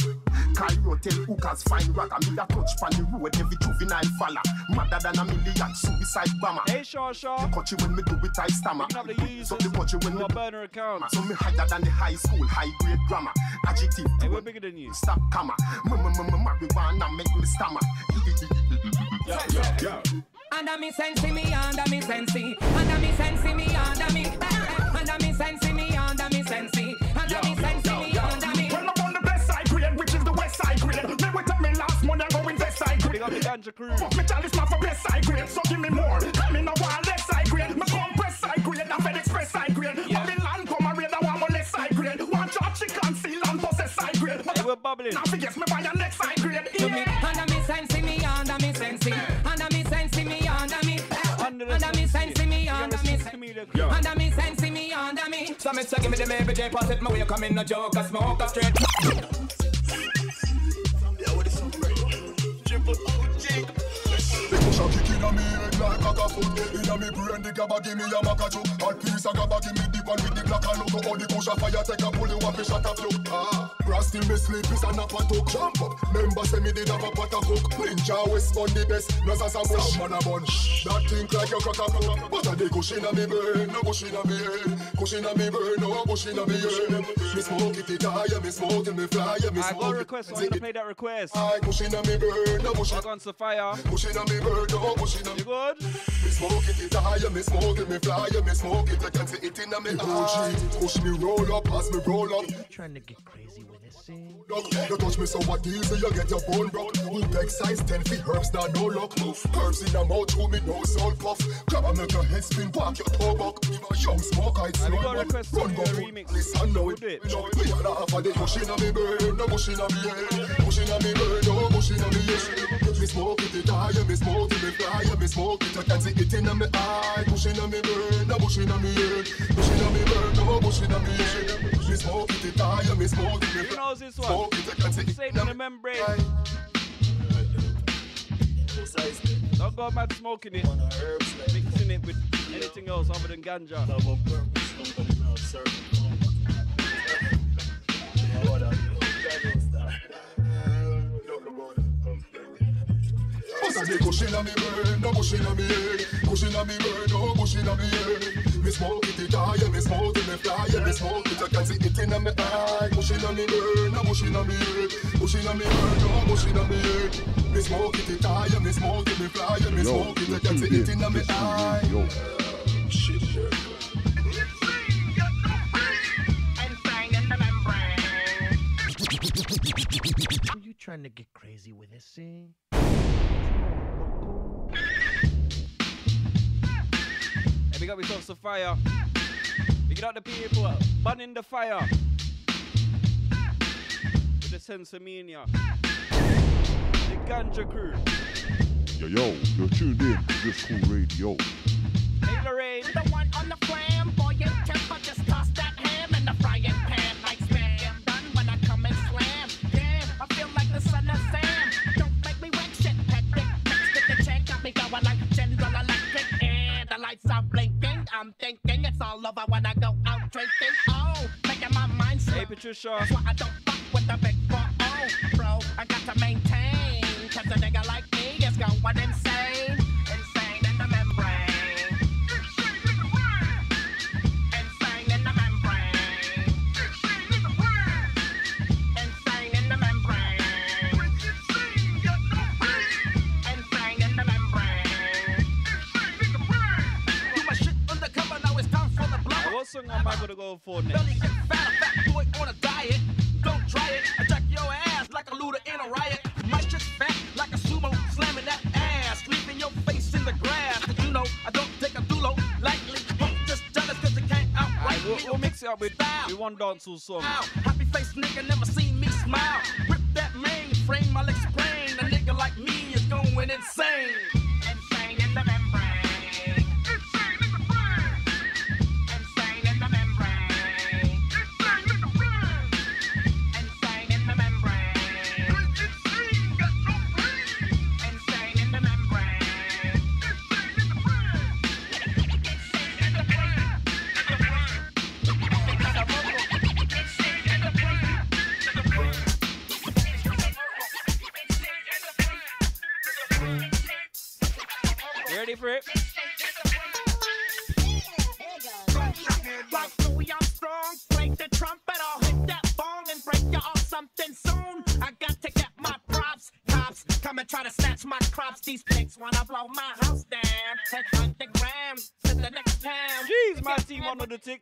Cairo tell hookers find ragga. Me a touch pan the road every juvenile falla. Madder than a million suicide bomber. Hey, Shaw Shaw. Cut you when me do it I stammer. Picking up the users. So the watch you when me burner account. so me higher than the high school, high grade grammar. Adjective. Hey, we're bigger than you. Stop comma. Marijuana make me stammer. Yo, yo, yo. Under me sense me, under me sense under me sense me, under me, under me sense me, under me sense under me sense me, under me. Well, I'm on the best side grade, which is the west side grade. Me wait till me last money, I go invest side grade. Big up the ganja crew. Fuck me chalice, not for best side grade, so give me more. Come in a while, left side grade. Me compress side grade, and Fed Express side grade. Hey, bubbling. Now forget me buy your next side grade. To me, Yeah. under me sense me, under me sense under me sense me, under me, Under me sense me, under me. comedic. Under me, sense me, under me. So me say give me the baby J pass it my way come in no joke a smoke a straight Push a kick inna me head like a foot Inna me brain the gabba give me a macacho All piece of gabba give me the one with the black and logo All the push a fire take a pull you up a shot a flow Ah, brass till me sleep is a nap a talk Jump up, member say me did have a pot a cook Ninja West Bun the best, no as a bush Man a bun, that think like you crack a cook But a day kush inna me brain, no kush inna me head Kush inna me brain, no kush inna me head Me smoke it, it high, me smoke till me fly Me I got a smoke request. it, I'm gonna play that request. I kush inna me brain, no kush Walk on Sophia. Push it on me bird, no push it on You good? me smoke it, it higher, me smoke it, me fly, me smoke it, I can see it in me eye. Push me roll up, as me roll up. Trying to get crazy with you touch me so what easy, you get your bone broke. Hoop size 10 feet, herbs now no luck. Herbs in the mouth, who me no soul puff. Grab and make your head spin, walk your toe back. Give young smoke, I'd slow a. Run go a remix? listen, We'll it. do it. We know we are half of the pushing on me burn, no pushing on me head. Pushing on me burn, no pushing on me head. Me smoke it, it higher, me smoke it, me fly, me smoke it, I can see it in me eye. Pushing on me burn, no pushing on me head. Pushing on me burn, no pushing on me head. Me smoke it, it higher, me smoke it, me Who knows this one? Smoke it, I can see it Save in the membrane. Don't go mad smoking it. Mixing it with anything else other than ganja. Bust a the cushion on me brain, no cushion on me head. Cushion on me brain, no cushion on me head. Me smoke it, it high, me smoke it, me fly, me smoke it, I can see it in me eye. Cushion on me brain, no cushion on me head. Cushion on me brain, no cushion on me head. Me smoke it, it high, me smoke it, me fly, me smoke it, I you're can see tuned it in in to me eye. Radio. Shit. Are you trying to get crazy with this scene? Hey, we got myself Sophia. We got the people burning the fire. With the Sensimania. The Ganja crew. Yo, yo, you're tuned in to Just Cool Radio. Hey, Lorraine. The one on the flam, I'm thinking it's all over when I go out drinking. Oh, making my mind Hey. Patricia. That's why I don't fuck with the big four oh, bro. I got to maintain, cause a nigga like me is going. Insane song am I gonna go for next? Belly get fat, a fat boy on a diet. Don't try it. I jack your ass like a looter in a riot. Fat like a sumo, slamming that ass, leaving your face in the grass. Did you know I don't take a dulo lightly? Punk just jealous cause they can't outright we'll, we'll mix it up with, with one dancehall song. Happy face nigga never seen me smile. Rip that mainframe, I'll explain. A nigga like me is going. Insane this.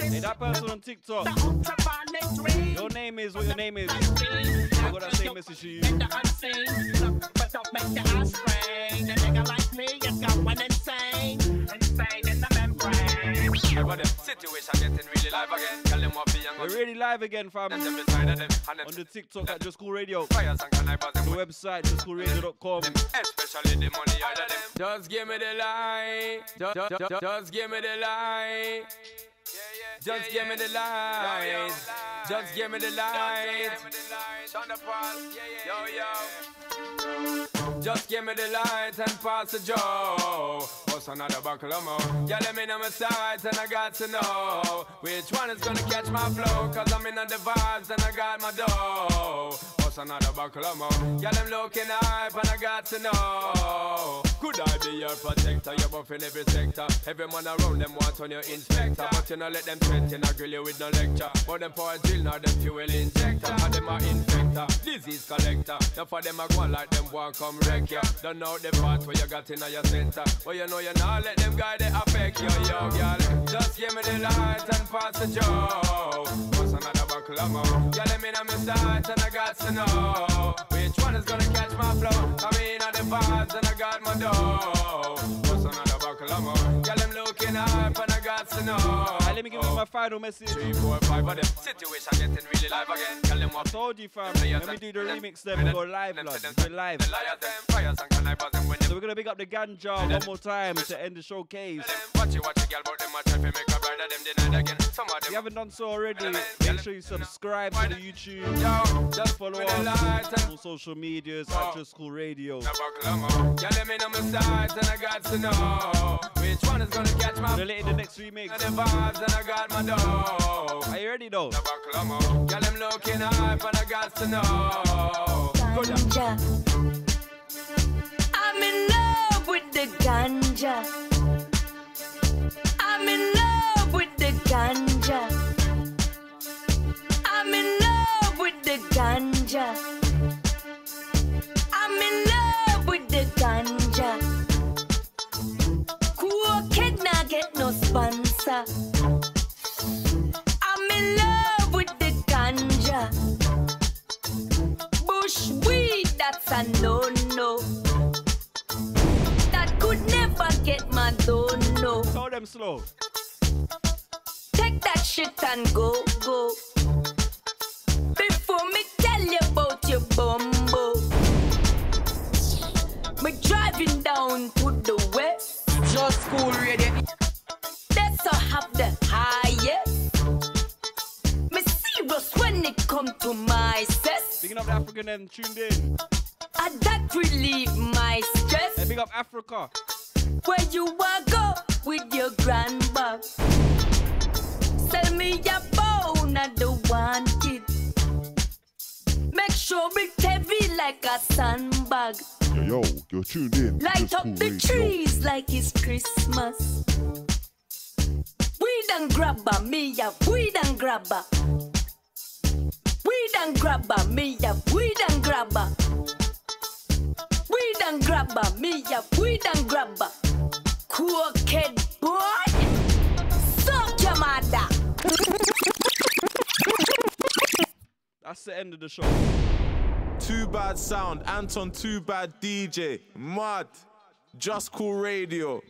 Hey, that person on TikTok. The ultraviolet dream. Your name is what your name is. I got that same message to you. In the unseen, look, but don't make your eyes strain. A nigga like me is going insane, insane in the membrane. Situation getting really live again. Tell them what be young We're really live again, fam. That's every side of them. And On the TikTok at Just Cool Radio. Fires and connivers The website, juscoolradio.com. Especially the money out of them. Just give me the light. Just, just, just, just give me the light. Just give me the light. Just give me the light. Yo, yo. Just give me the light and pass the joe. What's another buckle of more? Yeah, let me know my sides and I got to know which one is gonna catch my flow. Cause I'm in the vibes and I got my dough. What's another buckle of more? Yeah, them looking hype and I got to know. Could I be your protector? You're buff in every sector. Every man around them want on your inspector. But you know, let them threaten, I grill you with no lecture. But them a drill, now them fuel injector. And them a infector, disease collector. Now for them a go like them want come wreck ya. Don't know the part where you got in your center. But you know you not let them guy they affect you, yo, girl. Just give me the light and pass the. What's another buckle of more? Yeah, let me know my sight and I got to know which one is gonna catch my flow. I mean, all the vibes and I got my dough. What's another buckle of more? Yeah, them looking hype and I got to know. Let me give you my final message. Three, four, five of them. Situation getting really live again. Tell them I told you, fam. Let me do the remix then. We go live, blood. We're live. So we're gonna pick up the ganja one more time to end the showcase. Watch it, watch it, girl, but them a try to make a brother them deny again. Some of If you haven't done so already, make sure you subscribe to the YouTube. Just follow with the us light on social medias at Just Cool Radio. Yeah, let me know my sides and I got to know which one is gonna catch my Gonna let in the next remix. and the vibes and I got my dough. Are you ready though? Girl, them looking hype and I got to know. Good Ganja. I'm in love with the ganja. Ganja. I'm in love with the ganja. I'm in love with the ganja. Cool kid not get no sponsor. I'm in love with the ganja. Bush weed, that's a no no. That could never get my dono. Tell them slow. Take that shit and go, go. Before me tell you about your bumbo. Me driving down to the west. Just cool ready. That's I have the highest. Me serious when it come to my cess. Picking up the African and tuned in. And that relieve my stress. And big up Africa. Where you wanna go with your grandma? Tell me your bone, I don't want it. Make sure it's heavy like a sandbag. Yo, yo, you're tuned in. Light up Cool the Radio. trees like it's Christmas. Weed and grabber, me a weed and grabber. Weed and grabber, me a weed and grabber. Weed and grabber, me a weed and grabber. Crooked boy, suck your mother. That's the end of the show. Too bad sound. Anton, too bad DJ. Mud. Just cool radio.